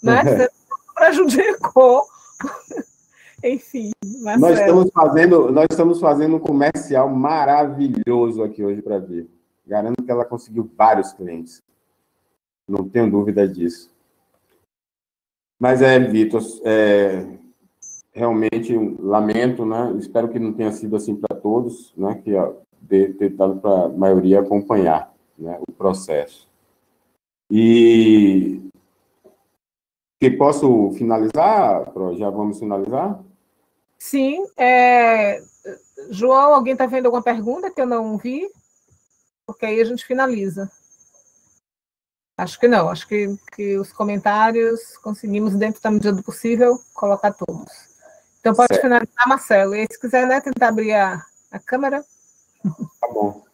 né? Você prejudicou. Enfim, Marcelo. Nós estamos fazendo, nós estamos fazendo um comercial maravilhoso aqui hoje para Vivo. Garanto que ela conseguiu vários clientes. Não tenho dúvida disso. Mas é, Vitor, é, realmente lamento, né? Espero que não tenha sido assim para todos, né? Que ter, dado para a maioria acompanhar né, o processo. E que posso finalizar? Já vamos finalizar? Sim. É... João, alguém está vendo alguma pergunta que eu não vi? porque aí a gente finaliza. Acho que não, acho que, que os comentários conseguimos, dentro da medida do possível, colocar todos. Então pode certo. finalizar, Marcelo. E se quiser né, tentar abrir a, a câmera. Tá bom.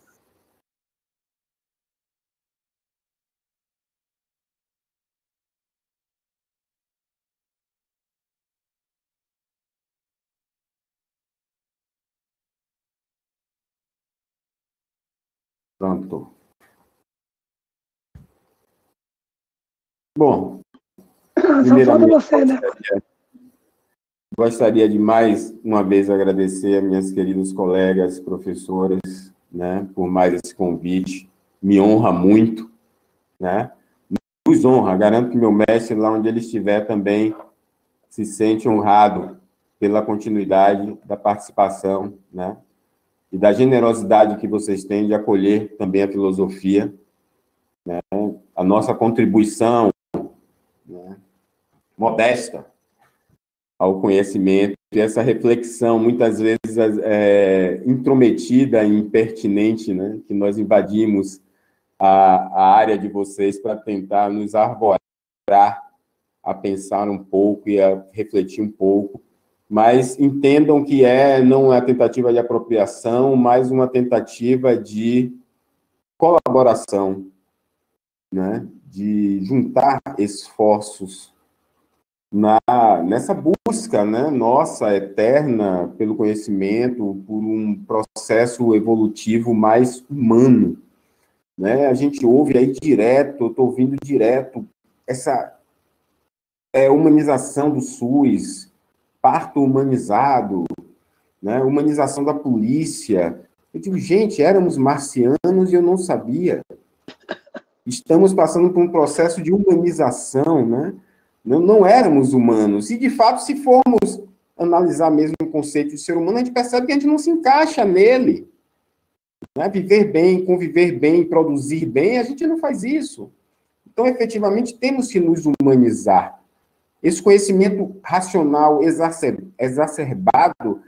Pronto. Bom, primeiramente, você, né? Gostaria, de mais uma vez agradecer a minhas queridas colegas, professoras, né, por mais esse convite. Me honra muito, né? Nos honra, garanto que meu mestre, lá onde ele estiver, também se sente honrado pela continuidade da participação, né? e da generosidade que vocês têm de acolher também a filosofia. né, a nossa contribuição né, modesta ao conhecimento e essa reflexão, muitas vezes é, intrometida e impertinente, né, que nós invadimos a, a área de vocês para tentar nos arvorar a pensar um pouco e a refletir um pouco, mas entendam que é não é tentativa de apropriação, mas uma tentativa de colaboração, né, de juntar esforços na, nessa busca né, nossa eterna pelo conhecimento, por um processo evolutivo mais humano. Né? A gente ouve aí direto, eu estou ouvindo direto, essa é, humanização do SUS, parto humanizado, né? humanização da polícia. Eu digo, gente, éramos marcianos e eu não sabia. Estamos passando por um processo de humanização, né? Não, não éramos humanos. E, de fato, se formos analisar mesmo o conceito de ser humano, a gente percebe que a gente não se encaixa nele. Né? Viver bem, conviver bem, produzir bem, a gente não faz isso. Então, efetivamente, temos que nos humanizar. Esse conhecimento racional exacerbado,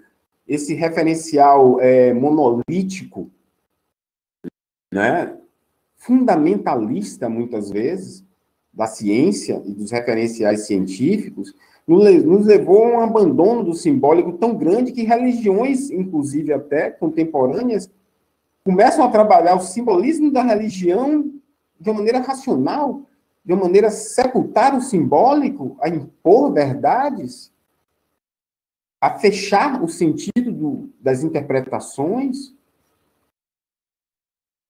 esse referencial é, monolítico, né? fundamentalista, muitas vezes, da ciência e dos referenciais científicos, nos levou a um abandono do simbólico tão grande que religiões, inclusive até contemporâneas, começam a trabalhar o simbolismo da religião de uma maneira racional, de uma maneira a sepultar o simbólico, a impor verdades, a fechar o sentido do, das interpretações.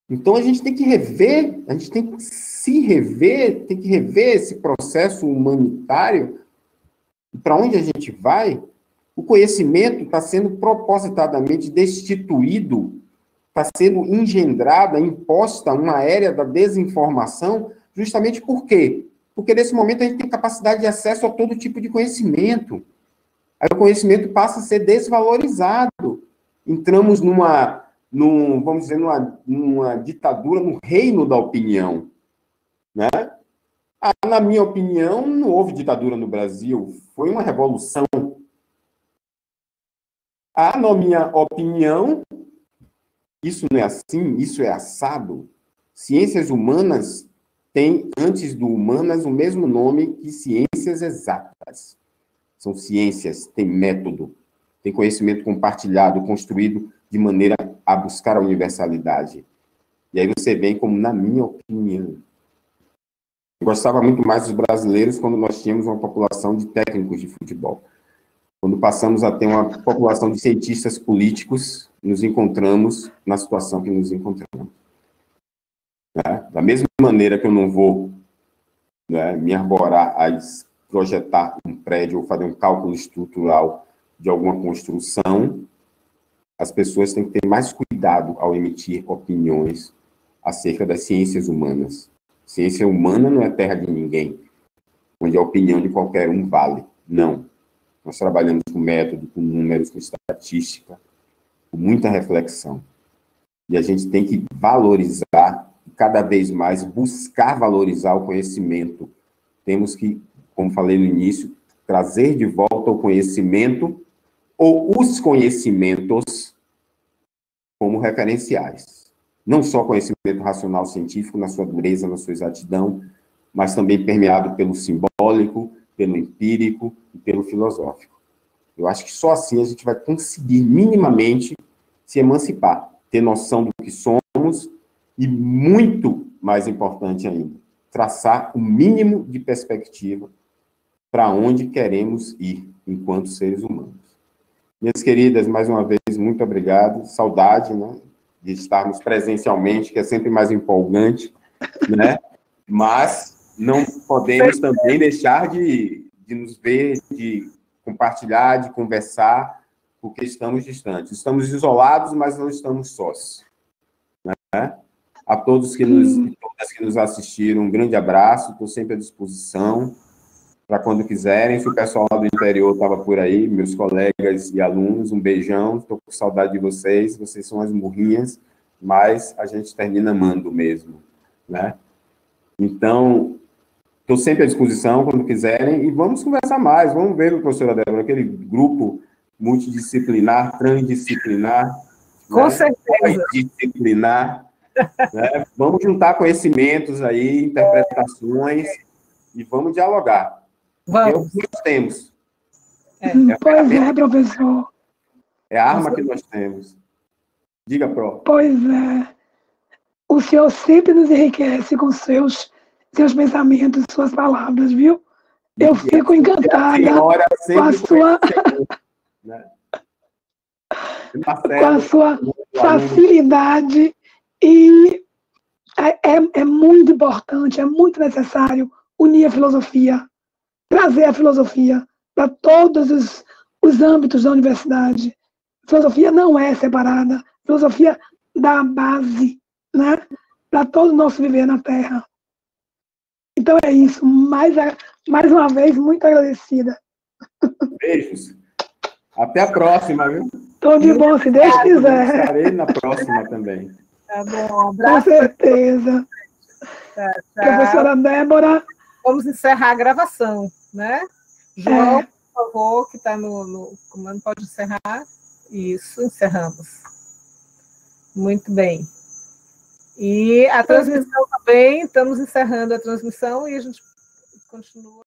Então a gente tem que rever, a gente tem que se rever, tem que rever esse processo humanitário. Para onde a gente vai? O conhecimento está sendo propositadamente destituído, está sendo engendrada, imposta uma era da desinformação, justamente por quê? Porque nesse momento a gente tem capacidade de acesso a todo tipo de conhecimento. Aí o conhecimento passa a ser desvalorizado. Entramos numa, num, vamos dizer, numa, numa ditadura, no reino da opinião. Né? Ah, na minha opinião, não houve ditadura no Brasil, foi uma revolução. Ah, na minha opinião, isso não é assim, isso é assado. Ciências humanas têm, antes do humanas, o mesmo nome que ciências exatas. São ciências, têm método, têm conhecimento compartilhado, construído de maneira a buscar a universalidade. E aí você vem como, na minha opinião, gostava muito mais dos brasileiros quando nós tínhamos uma população de técnicos de futebol. Quando passamos a ter uma população de cientistas políticos, nos encontramos na situação que nos encontramos. Né? Da mesma maneira que eu não vou né, me arborar a projetar um prédio ou fazer um cálculo estrutural de alguma construção, as pessoas têm que ter mais cuidado ao emitir opiniões acerca das ciências humanas. Ciência humana não é terra de ninguém, onde a opinião de qualquer um vale. Não. Nós trabalhamos com método, com números, com estatística, com muita reflexão. E a gente tem que valorizar, cada vez mais, buscar valorizar o conhecimento. Temos que, como falei no início, trazer de volta o conhecimento ou os conhecimentos como referenciais não só conhecimento racional científico na sua dureza, na sua exatidão, mas também permeado pelo simbólico, pelo empírico e pelo filosófico. Eu acho que só assim a gente vai conseguir minimamente se emancipar, ter noção do que somos e, muito mais importante ainda, traçar o mínimo de perspectiva para onde queremos ir enquanto seres humanos. Minhas queridas, mais uma vez, muito obrigado. Saudade, né? De estarmos presencialmente, que é sempre mais empolgante, né? Mas não podemos também deixar de, de nos ver, de compartilhar, de conversar, porque estamos distantes. Estamos isolados, mas não estamos sós. Né? A todos que nos, todas que nos assistiram, um grande abraço, estou sempre à disposição para quando quiserem. Se o pessoal lá do interior estava por aí, meus colegas e alunos, um beijão. Estou com saudade de vocês. Vocês são as murrinhas, mas a gente termina amando mesmo, né? Então, estou sempre à disposição quando quiserem e vamos conversar mais. Vamos ver, professora Débora, aquele grupo multidisciplinar, transdisciplinar. Com né? certeza. Disciplinar. né? Vamos juntar conhecimentos aí, interpretações e vamos dialogar. Vamos. É o que nós temos. É. É, Pois é, professor. é a arma que nós temos. Diga, Pro. Pois é. O senhor sempre nos enriquece com seus, seus pensamentos, suas palavras, viu? Eu fico encantada senhora com a sua, né? com a sua facilidade e é, é, é muito importante, é muito necessário unir a filosofia, trazer a filosofia para todos os, os âmbitos da universidade. Filosofia não é separada, filosofia dá a base né, para todo o nosso viver na Terra. Então é isso, mais, mais uma vez, muito agradecida. beijos. Até a próxima, viu? Tudo de bom, se Deus quiser, Estarei na próxima também. Tá bom, um com abraço. certeza. Tchau. Professora Débora, Vamos encerrar a gravação, né? João, É. por favor, que está no, no comando, pode encerrar. Isso, encerramos. Muito bem. E a transmissão também, estamos encerrando a transmissão e a gente continua.